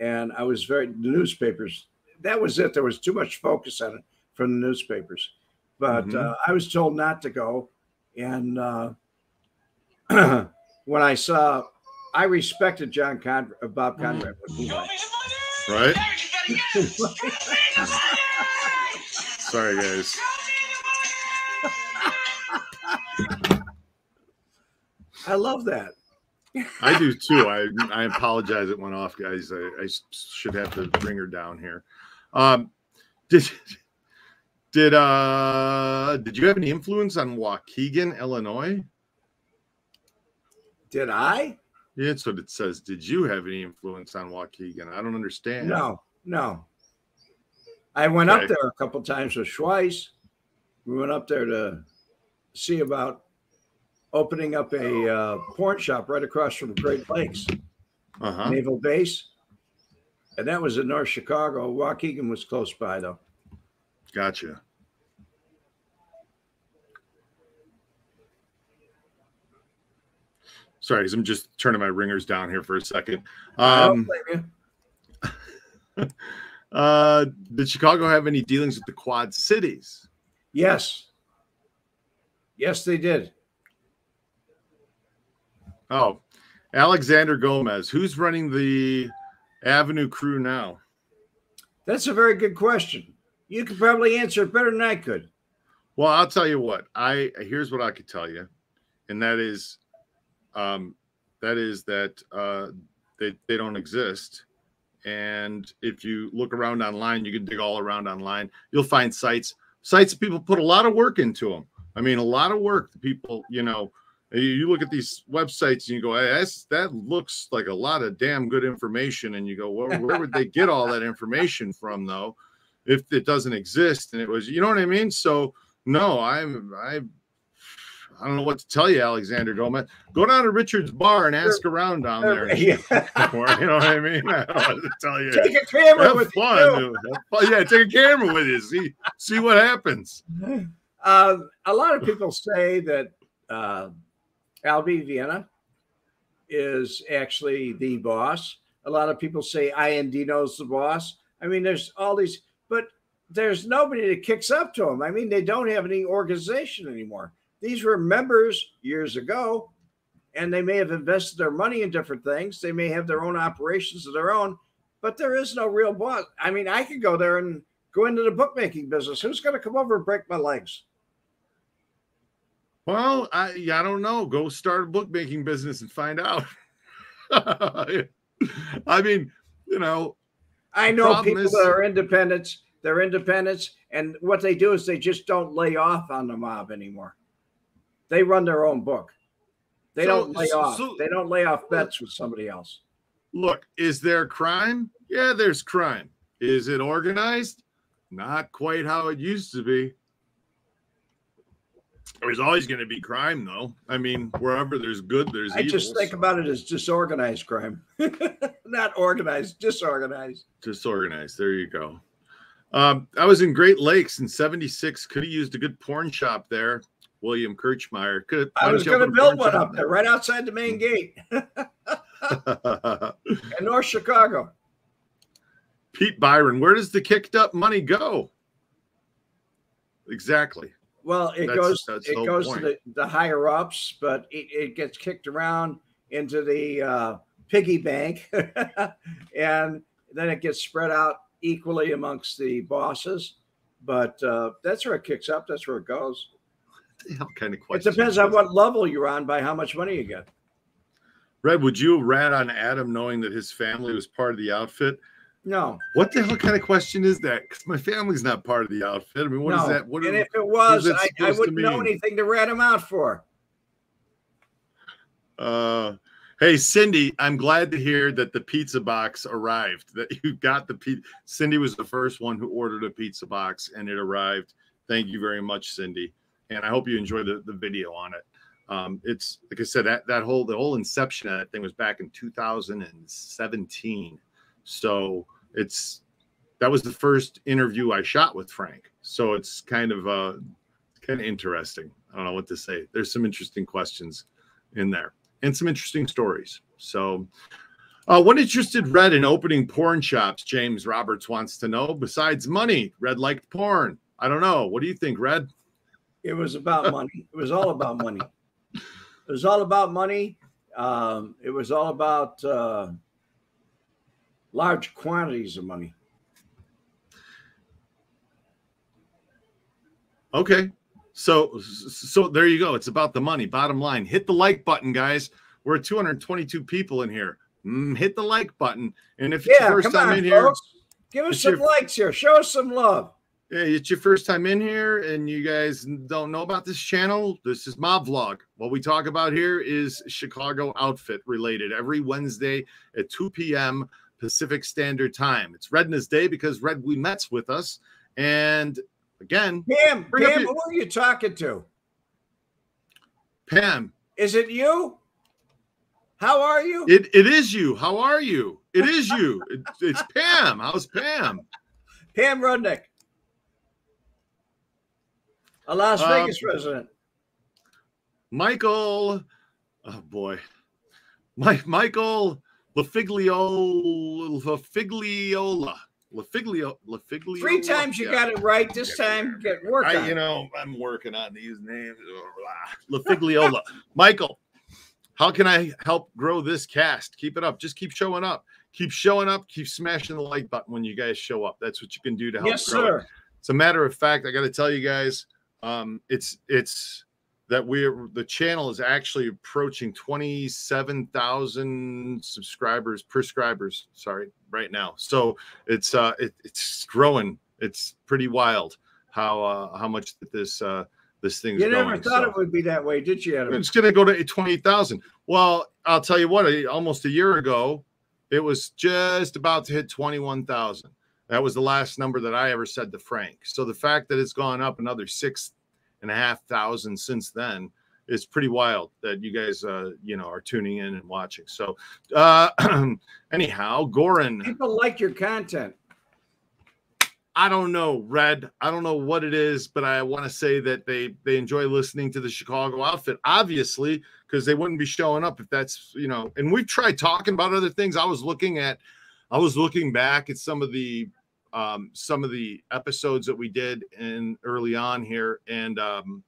and I was very the newspapers. That was it. There was too much focus on it from the newspapers, but Mhm. uh, I was told not to go. And uh, *clears throat* when I saw, I respected John Con- uh, Bob Conrad when he went. Right? Sorry, guys. *laughs* I love that. I do too. I I apologize. It went off, guys. I, I should have to bring her down here. Um, did did uh did you have any influence on Waukegan, Illinois? Did I? Yeah, that's what it says. Did you have any influence on Waukegan? I don't understand. No, no. I went up there a couple times with Schweihs. We went up there to see about opening up a uh, porn shop right across from Great Lakes Uh huh. Naval Base, and that was in North Chicago. Waukegan was close by, though. Gotcha. Sorry, I'm just turning my ringers down here for a second. Um, *laughs* uh, did Chicago have any dealings with the Quad Cities? Yes, yes, they did. Oh, Alexander Gomez. Who's running the Avenue crew now? That's a very good question. You could probably answer it better than I could. Well, I'll tell you what. I here's what I could tell you, and that is, um, that is that uh, they they don't exist. And if you look around online, you can dig all around online. You'll find sites sites that people put a lot of work into them. I mean, a lot of work. The people, you know, you- look at these websites and you go, hey, that looks like a lot of damn good information. And you go, well, where would they get all that information from, though, if it doesn't exist? And it was, you know what I mean? So, no, I'm, I, I don't know what to tell you, Alexander Gomez. Go down to Richard's bar and ask around down there. Yeah. *laughs* Or, you know what I mean? *laughs* I don't know what to tell you. Take a camera Have with fun. you. Fun. Yeah, take a camera with you. See, see what happens. Uh, *laughs* a lot of people say that uh, Albie Vena is actually the boss. A lot of people say Iandino's the boss. I mean, there's all these, but there's nobody that kicks up to him. I mean, they don't have any organization anymore. These were members years ago, and they may have invested their money in different things. They may have their own operations of their own, but there is no real boss. I mean, I could go there and go into the bookmaking business. Who's going to come over and break my legs? Well, I I don't know. Go start a bookmaking business and find out. *laughs* I mean, you know, I know people is- that are independents. They're independents, and what they do is they just don't lay off on the mob anymore. They run their own book. They So- don't lay off. so- they don't lay off bets with somebody else. look, is there crime? Yeah, there's crime. Is it organized? Not quite how it used to be. There's always going to be crime, though. I mean, wherever there's good, there's I evil. just think so- about it as disorganized crime, *laughs* not organized, disorganized. disorganized. There you go. Um, I was in Great Lakes in '76. Could have used a good porn shop there. William Kirchmeyer could. I was going to build one up there, right outside the main gate *laughs* *laughs* in North Chicago. Pete Byron, where does the kicked up money go? Exactly. Well, it That's- goes that's it goes point. to the, the higher ups, but it, it gets kicked around into the uh, piggy bank, *laughs* and then it gets spread out equally amongst the bosses. But uh, that's where it kicks up. That's where it goes. What kind of It depends on what level you're on by how much money you get. Red, would you rat on Adam knowing that his family was part of the outfit? No, What the hell kind of question is that? Because my family's not part of the outfit. I mean, what is no. that? What and are- if it was, I, I wouldn't know anything to rat him out for. Uh, hey, Cindy, I'm glad to hear that the pizza box arrived. That you got the pizza. Cindy was the first one who ordered a pizza box, and it arrived. Thank you very much, Cindy. And I hope you enjoy the, the video on it. Um, it's like I said, that that whole the whole inception of that thing was back in 2017. So it's that was the first interview I shot with Frank. So it's kind of uh, kind of interesting. I don't know what to say. There's some interesting questions in there and some interesting stories. So, uh, what interested Red in opening porn shops? James Roberts wants to know. Besides money, Red liked porn. I don't know. What do you think, Red? It was about money. It was all about money. It was all about money. Um, it was all about uh, large quantities of money. Okay. So so there you go. It's about the money. Bottom line. Hit the like button, guys. We're 222 people in here. Mm, hit the like button. And if it's Yeah, your first time on, in here. Give us some your- likes here. Show us some love. Yeah, it's your first time in here and you guys don't know about this channel, this is Mob Vlog. What we talk about here is Chicago outfit related every Wednesday at 2 p.m. Pacific Standard Time. It's Rednesday because Red Wemette's with us. And again, Pam, Pam, your- who are you talking to? Pam, Is it you? How are you? it, it is you. How are you? It is you. It- it's Pam. How's Pam? Pam Rudnick, a Las Um, Vegas resident. Michael, oh boy, Mike Michael Lafiglio Lafigliola Lafiglio Lafigliola. Three times you Yeah. got it right. This time, get work. I, you know, I'm working on these names. *laughs* Lafigliola. Michael, how can I help grow this cast? Keep it up. Just keep showing up. Keep showing up. Keep smashing the like button when you guys show up. That's what you can do to help yes, grow it. sir. As a matter of fact, I got to tell you guys, um, it's it's that we're the channel is actually approaching twenty seven thousand subscribers, prescribers. Sorry, right now. So it's uh, it, it's growing. It's pretty wild how uh, how much that this uh, this thing's You never going. thought So- it would be that way, did you, Adam? it's going to go to 28,000. Well, I'll tell you what, almost a year ago, it was just about to hit 21,000. That was the last number that I ever said to Frank. So the fact that it's gone up another six and a half thousand since then is pretty wild that you guys, uh, you know, are tuning in and watching. So, uh, *clears throat* anyhow, Goran, People like your content. I don't know, Red. I don't know what it is, but I want to say that they they enjoy listening to the Chicago outfit, obviously, because they wouldn't be showing up if that's you know. And we've tried talking about other things. I was looking at, I was looking back at some of the um, some of the episodes that we did in early on here, and um,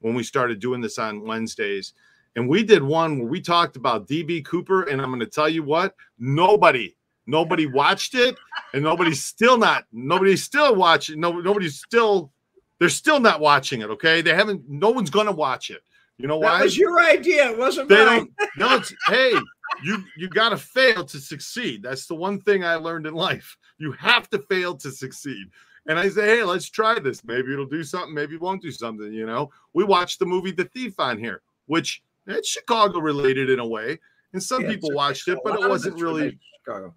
when we started doing this on Wednesdays, and we did one where we talked about DB Cooper, and I'm going to tell you what, nobody nobody *laughs* watched it and nobody's still not nobody's still watching no nobody's still they're still not watching it okay they haven't no one's gonna watch it you know why? That was your idea. It wasn't they mine. don't no it's hey you you gotta fail to succeed that's the one thing i learned in life you have to fail to succeed and i say hey let's try this maybe it'll do something maybe it won't do something you know we watched the movie the thief on here which it's chicago related in a way and some Yeah, people watched it but it wasn't really Chicago.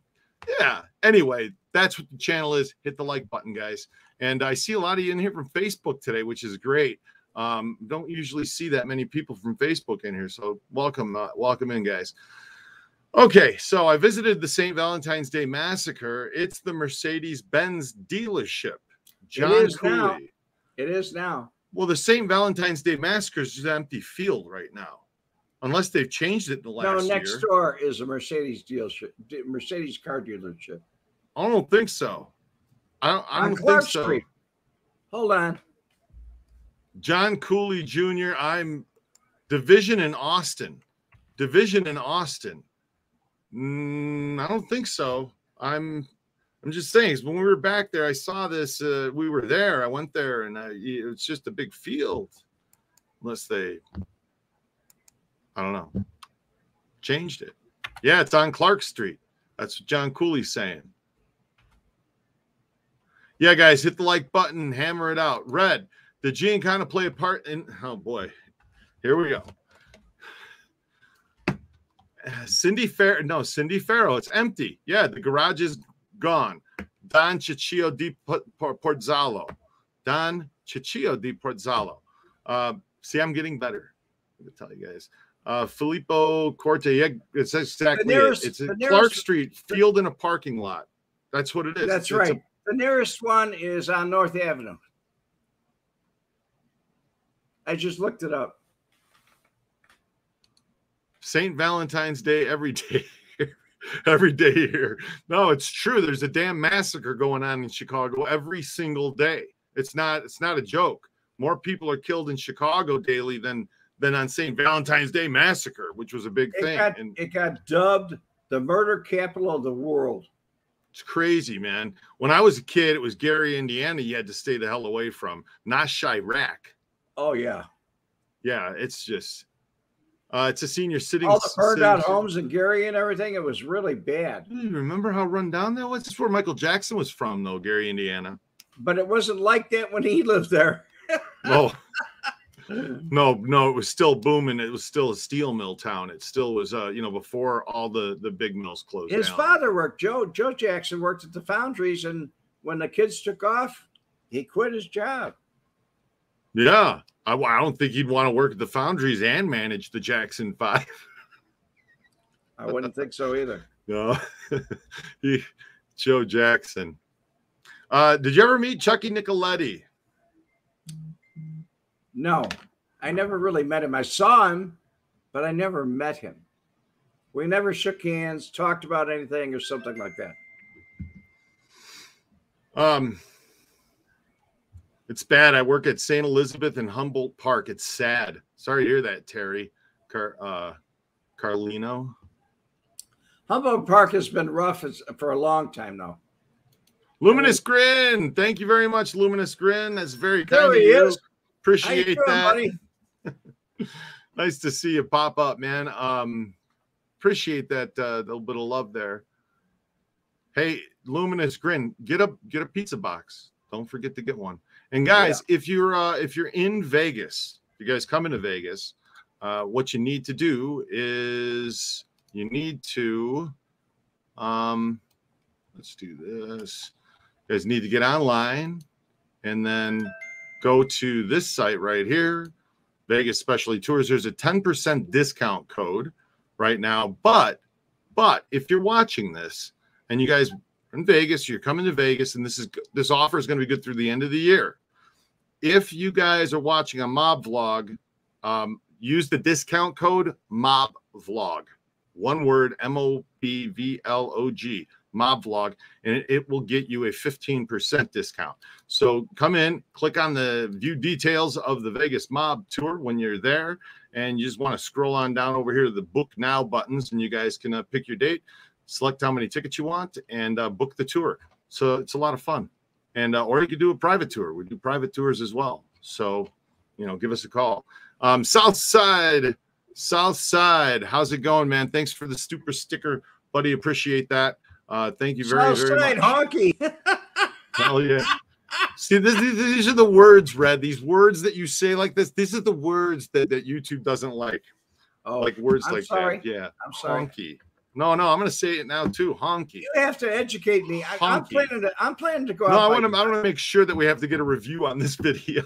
yeah. Anyway, that's what the channel is. Hit the like button, guys. And I see a lot of you in here from Facebook today, which is great. Um, don't usually see that many people from Facebook in here, so welcome, uh, welcome in, guys. Okay, so I visited the St. Valentine's Day Massacre. It's the Mercedes Benz dealership. John is Cooley. now. It is now. Well, the St. Valentine's Day Massacre is just an empty field right now, unless they've changed it in the last no, next year. door is a Mercedes dealership, Mercedes car dealership I don't think so. I don't, I on don't Clark think so. Street. Hold on. John Cooley Jr. I'm division in Austin. Division in Austin. Mm, I don't think so. I'm I'm just saying. when we were back there, I saw this. Uh, we were there. I went there, and I, it's just a big field. Unless they, I don't know, changed it. Yeah, it's on Clark Street. That's what John Cooley's saying. Yeah, guys, hit the like button, hammer it out. Red, did Gene kind of play a part in? Oh boy, here we go. Cindy Fair, no, Cindy Farrow. It's empty. Yeah, the garage is gone. Don Ciccio di Por- Por- Porzalo. Don Ciccio di Porzalo. Uh, see, I'm getting better. I'm gonna tell you guys. Uh, Filippo Corte. Yeah, it's exactly it. It's nearest- Clark Street, field in a parking lot. That's what it is. That's It's a- right. The nearest one is on North Avenue. I just looked it up. St. Valentine's Day every *laughs* day. every day here. No, it's true. There's a damn massacre going on in Chicago every single day. It's not it's not a joke. More people are killed in Chicago daily than than on St. Valentine's Day massacre, which was a big It thing. got, and it got dubbed the murder capital of the world. it's crazy, man. When I was a kid, it was Gary, Indiana. You had to stay the hell away from, not Chiraq. Oh yeah, Yeah, it's just uh it's a senior sitting. all the burned out homes in Gary and everything. It was really bad, You remember how run down that was? This is where Michael Jackson was from, though, Gary, Indiana. but it wasn't like that when he lived there. *laughs* No, no, no. It was still booming. It was still a steel mill town. It still was, uh, you know, before all the the big mills closed His down. father worked. Joe Joe Jackson worked at the foundries, and when the kids took off, he quit his job. Yeah, I, I don't think he'd want to work at the foundries and manage the Jackson Five. I wouldn't think so either. *laughs* No, *laughs* he, Joe Jackson. Uh, did you ever meet Chucky Nicoletti? No, I never really met him. I saw him, but I never met him. We never shook hands, talked about anything, or something like that. Um, it's bad. I work at St. Elizabeth and Humboldt Park. It's sad. Sorry to hear that, Terry. Car, uh, Carlino. Humboldt Park has been rough for a long time now. Luminous Grin. Thank you very much, Luminous Grin. That's very kind There of you. is. How you Appreciate doing, that. buddy? *laughs* nice to see you pop up, man. Um, appreciate that uh, little bit of love there. Hey, Luminous Grin, get a get a pizza box. Don't forget to get one. And guys, if you're uh, if you're in Vegas, if you guys come into Vegas, uh, what you need to do is you need to um, let's do this. You guys need to get online and then go to this site right here Vegas Specialty Tours. There's a 10% discount code right now. But, but if you're watching this and you guys in Vegas, you're coming to Vegas, and this is this offer is going to be good through the end of the year. If you guys are watching a mob vlog, um, use the discount code mob vlog. One word M O B V L O G mob vlog, and it, will get you a 15% discount. So come in, click on the view details of the Vegas Mob Tour when you're there, and you just want to scroll on down over here to the book now buttons, and you guys can uh, pick your date, select how many tickets you want, and uh, book the tour. So it's a lot of fun, and uh, or you could do a private tour. We do private tours as well. So you know, give us a call. Um, South Side, South Side, how's it going, man? Thanks for the super sticker, buddy. Appreciate that. Uh, thank you very, South very Side much. honky. Hell yeah. See, this, these- these are the words, Red. These words that you say like this. These are the words that, that YouTube doesn't like. Oh, Like words I'm like sorry. that. Yeah. I'm sorry. Honky. No, no, I'm gonna say it now too. Honky. You have to educate me. I, I'm planning to. I'm planning to go No, out. I want to. I want to make sure that we have to get a review on this *laughs* video.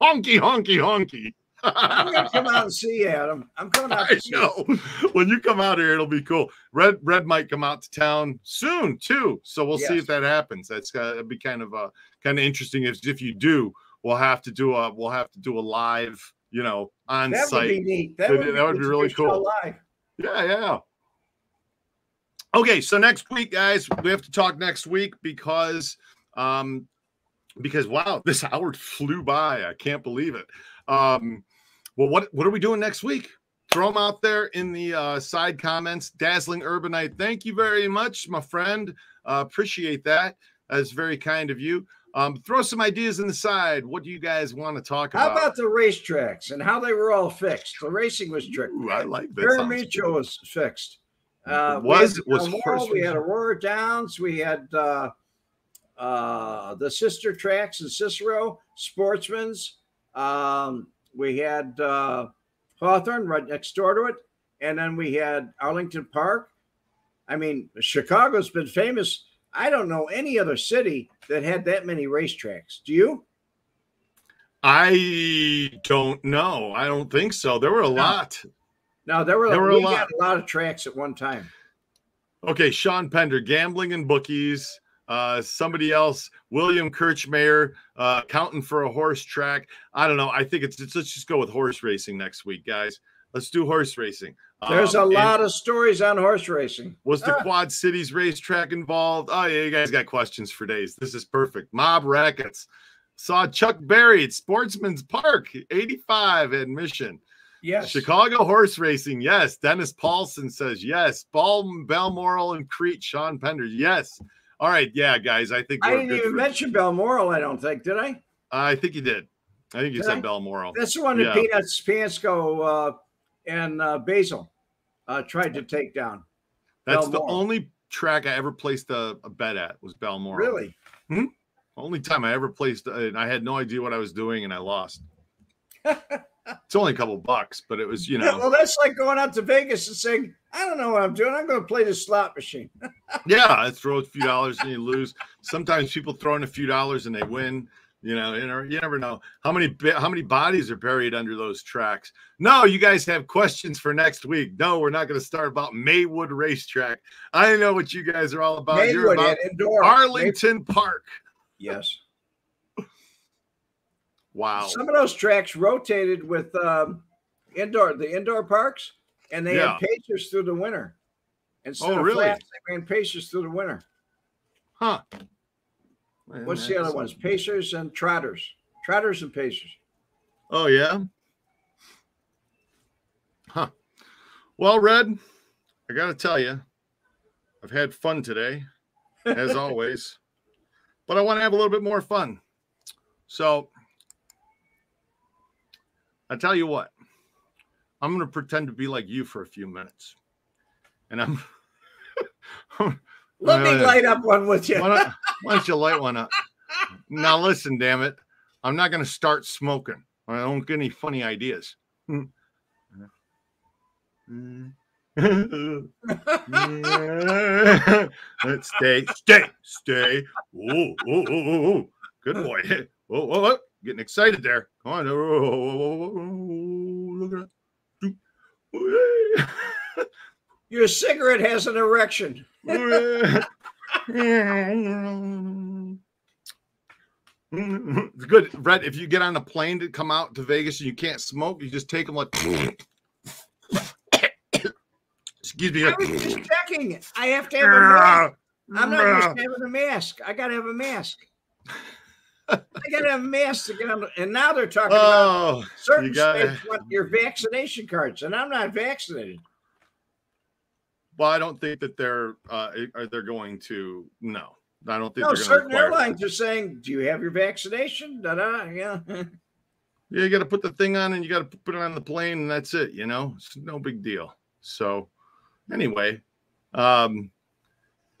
honky, honky, honky. I'm gonna come out and see you, Adam. I'm coming out *laughs* I to know. When you come out here, it'll be cool. Red Red might come out to town soon too, so we'll see if that happens. That's gonna be kind of uh kind of interesting. If if you do, we'll have to do a we'll have to do a live, you know, on site. That would be neat. That That- would, that would be really cool. Live. Yeah, yeah. Okay, so next week, guys, we have to talk next week because um because wow, *laughs* this hour flew by. I can't believe it. Um well, what what are we doing next week? Throw them out there in the uh, side comments. Dazzling Urbanite, thank you very much, my friend. Uh, appreciate that. That's very kind of you. Um, throw some ideas in the side. What do you guys want to talk about? How about? the racetracks and how they were all fixed? The racing was tricked. I like that. sounds was fixed. Uh, Was- was Horse we had. Aurora Downs, we had uh, uh, the sister tracks and Cicero, Sportsman's. Um, we had uh, Hawthorne right next door to it, and then we had Arlington Park. I mean, Chicago's been famous. I don't know any other city that had that many racetracks. Do you? I don't know. I don't think so. There were a lot. No, there were, There were a we lot. had a lot of tracks at one time. Okay, Sean Pender, gambling and bookies. Uh, somebody else, William Kirchmayer, uh, counting for a horse track. I don't know. I think it's, it's let's just go with horse racing next week, guys. Let's do horse racing. There's Um, a lot of stories on horse racing. Was the Ah. *laughs* Quad Cities racetrack involved? Oh yeah, you guys got questions for days. This is perfect. Mob rackets. Saw Chuck Berry at Sportsman's Park, 85 at Mission. Yes. Chicago horse racing, yes. Dennis Paulson says yes. Bal- Balmoral and Crete, Sean Pender, yes. All right, yeah, guys. I think I didn't even mention Balmoral, I don't think, did I? I think you did. I think you Did said I? Balmoral. That's the one that Yeah. Peanuts, Panczko, uh, and uh, Basil uh, tried to take down. That's the only track I ever placed a, a bet at was Balmoral. Really? Only time I ever placed, uh, and I had no idea what I was doing, and I lost. *laughs* it's only a couple bucks, but it was, you Yeah, know, well, that's like going out to Vegas and saying, I don't know what I'm doing. I'm going to play the slot machine. *laughs* yeah, I throw a few dollars and you lose. Sometimes people throw in a few dollars and they win. You know, you never, you never know how many how many bodies are buried under those tracks. No, you guys have questions for next week. No, we're not going to start about Maywood Racetrack. I know what you guys are all about. You're Maywood about at indoor. Arlington Park. Yes. Wow. Some of those tracks rotated with um, indoor the indoor parks, and they Yeah. had pacers through the winter. Instead Oh, of really? flats, they ran pacers through the winter. Huh. What's the other ones? Pacers and trotters. Trotters and pacers. Oh yeah. Huh. Well, Red, I got to tell you, I've had fun today, as *laughs* always, but I want to have a little bit more fun. So, I tell you what, I'm going to pretend to be like you for a few minutes, and I'm. *laughs* Let me light up one with you. why don't, why don't you light one up? *laughs* Now listen, damn it. I'm not going to start smoking. I don't get any funny ideas. Let's stay, stay, stay. Ooh, ooh, ooh, ooh. Good boy. Whoa, whoa, whoa. Getting excited there. Come on. Whoa. Look at that. Your cigarette has an erection. It's good, Brett. If you get on a plane to come out to Vegas and you can't smoke, you just take them like. Excuse me. I was just checking. I have to have a mask. I'm not just *laughs* having a mask. I got to have a mask. I got to have a mask to get on. And now they're talking about Oh, certain you gotta- states want your vaccination cards, and I'm not vaccinated. well, I don't think that they're uh, are they're going to. No, I don't think No, certain airlines are saying, "Do you have your vaccination?" Da da. Yeah. Yeah, you got to put the thing on and you got to put it on the plane, and that's it. You know, it's no big deal. So, anyway, um, *laughs*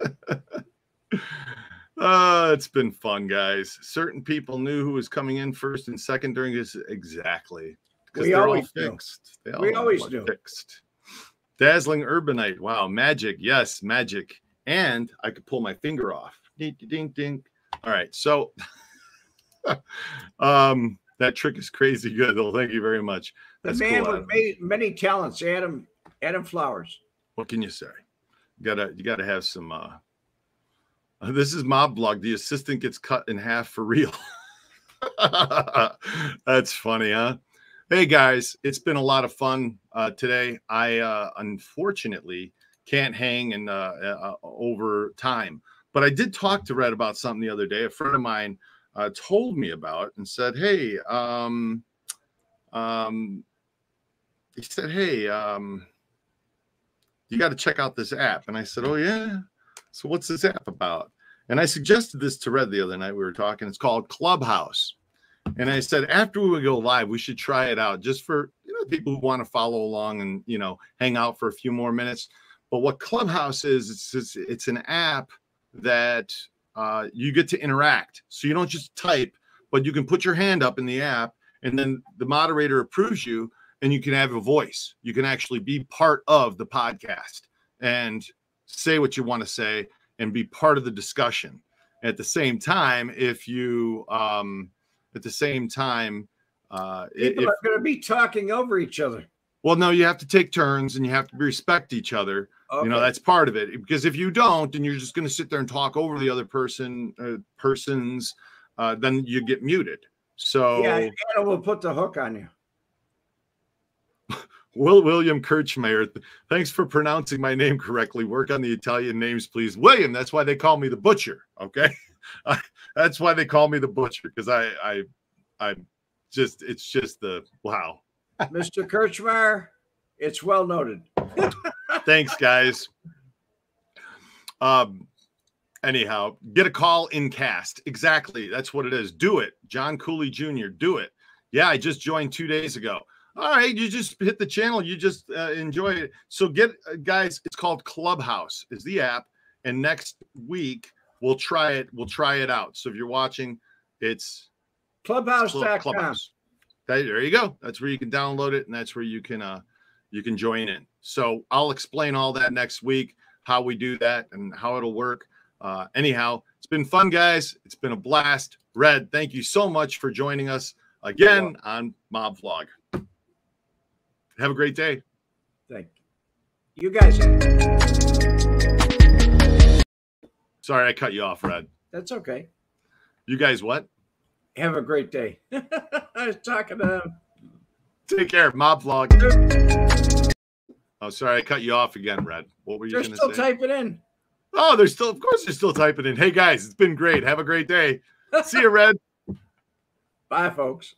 uh, it's been fun, guys. Certain people knew who was coming in first and second during this exactly because they're all fixed. They We always do. fixed. Dazzling urbanite. Wow, magic. Yes, magic. And I could pull my finger off. Ding, ding, ding. All right, so. *laughs* um that trick is crazy good though thank you very much The man cool, with Adam. ma- many talents, Adam Adam Flowers. what can you say you gotta you gotta have some uh uh, this is mob vlog. The assistant gets cut in half for real. *laughs* That's funny huh? Hey guys it's been a lot of fun uh today. I uh unfortunately can't hang and uh, uh over time but i did talk to red about something the other day. A friend of mine uh told me about and said hey um um he said hey um you got to check out this app. And I said, Oh, yeah. So what's this app about? And I suggested this to Red the other night. We were talking. It's called Clubhouse. And I said, after we would go live, we should try it out just for you know people who want to follow along and you know hang out for a few more minutes. But what Clubhouse is, it's it's, it's an app that uh, you get to interact. So you don't just type, but you can put your hand up in the app, and then the moderator approves you, and you can have a voice. You can actually be part of the podcast and say what you want to say and be part of the discussion. At the same time, if you, um, at the same time, uh, People if, are going to be talking over each other. well, no, you have to take turns and you have to respect each other. You know, that's part of it. Because if you don't, and you're just going to sit there and talk over the other person, uh, persons, uh, then you get muted. So, yeah, Anna will put the hook on you. Will William Kirchmeyer, thanks for pronouncing my name correctly. Work on the Italian names, please. William, that's why they call me the butcher. Okay, *laughs* that's why they call me the butcher because I, I, I'm just, it's just the wow. Mr. Kirchmeyer, it's well noted. *laughs* Thanks, guys. Um, anyhow, get a call in cast. Exactly, that's what it is. Do it, John Cooley Jr. Do it. Yeah, I just joined two days ago. All right, you just hit the channel. You just uh, enjoy it. So get uh, guys. It's called Clubhouse. Is the app, and next week we'll try it. We'll try it out. So if you're watching, it's Club- Clubhouse.com. Clubhouse. There you go. That's where you can download it, and that's where you can uh you can join in. So I'll explain all that next week, how we do that and how it'll work. Uh, anyhow, it's been fun, guys. It's been a blast. Red, thank you so much for joining us again on Mob Vlog. Have a great day. Thank you. You guys, Sorry, I cut you off, Red. that's okay. You guys, what? Have a great day. *laughs* I was talking to Take care. Mob Vlog. Oh, sorry, I cut you off again, Red. What were you They're still say? typing in. Oh, they're still, of course, they're still typing in. Hey guys, it's been great. Have a great day. See you, Red. *laughs* Bye, folks.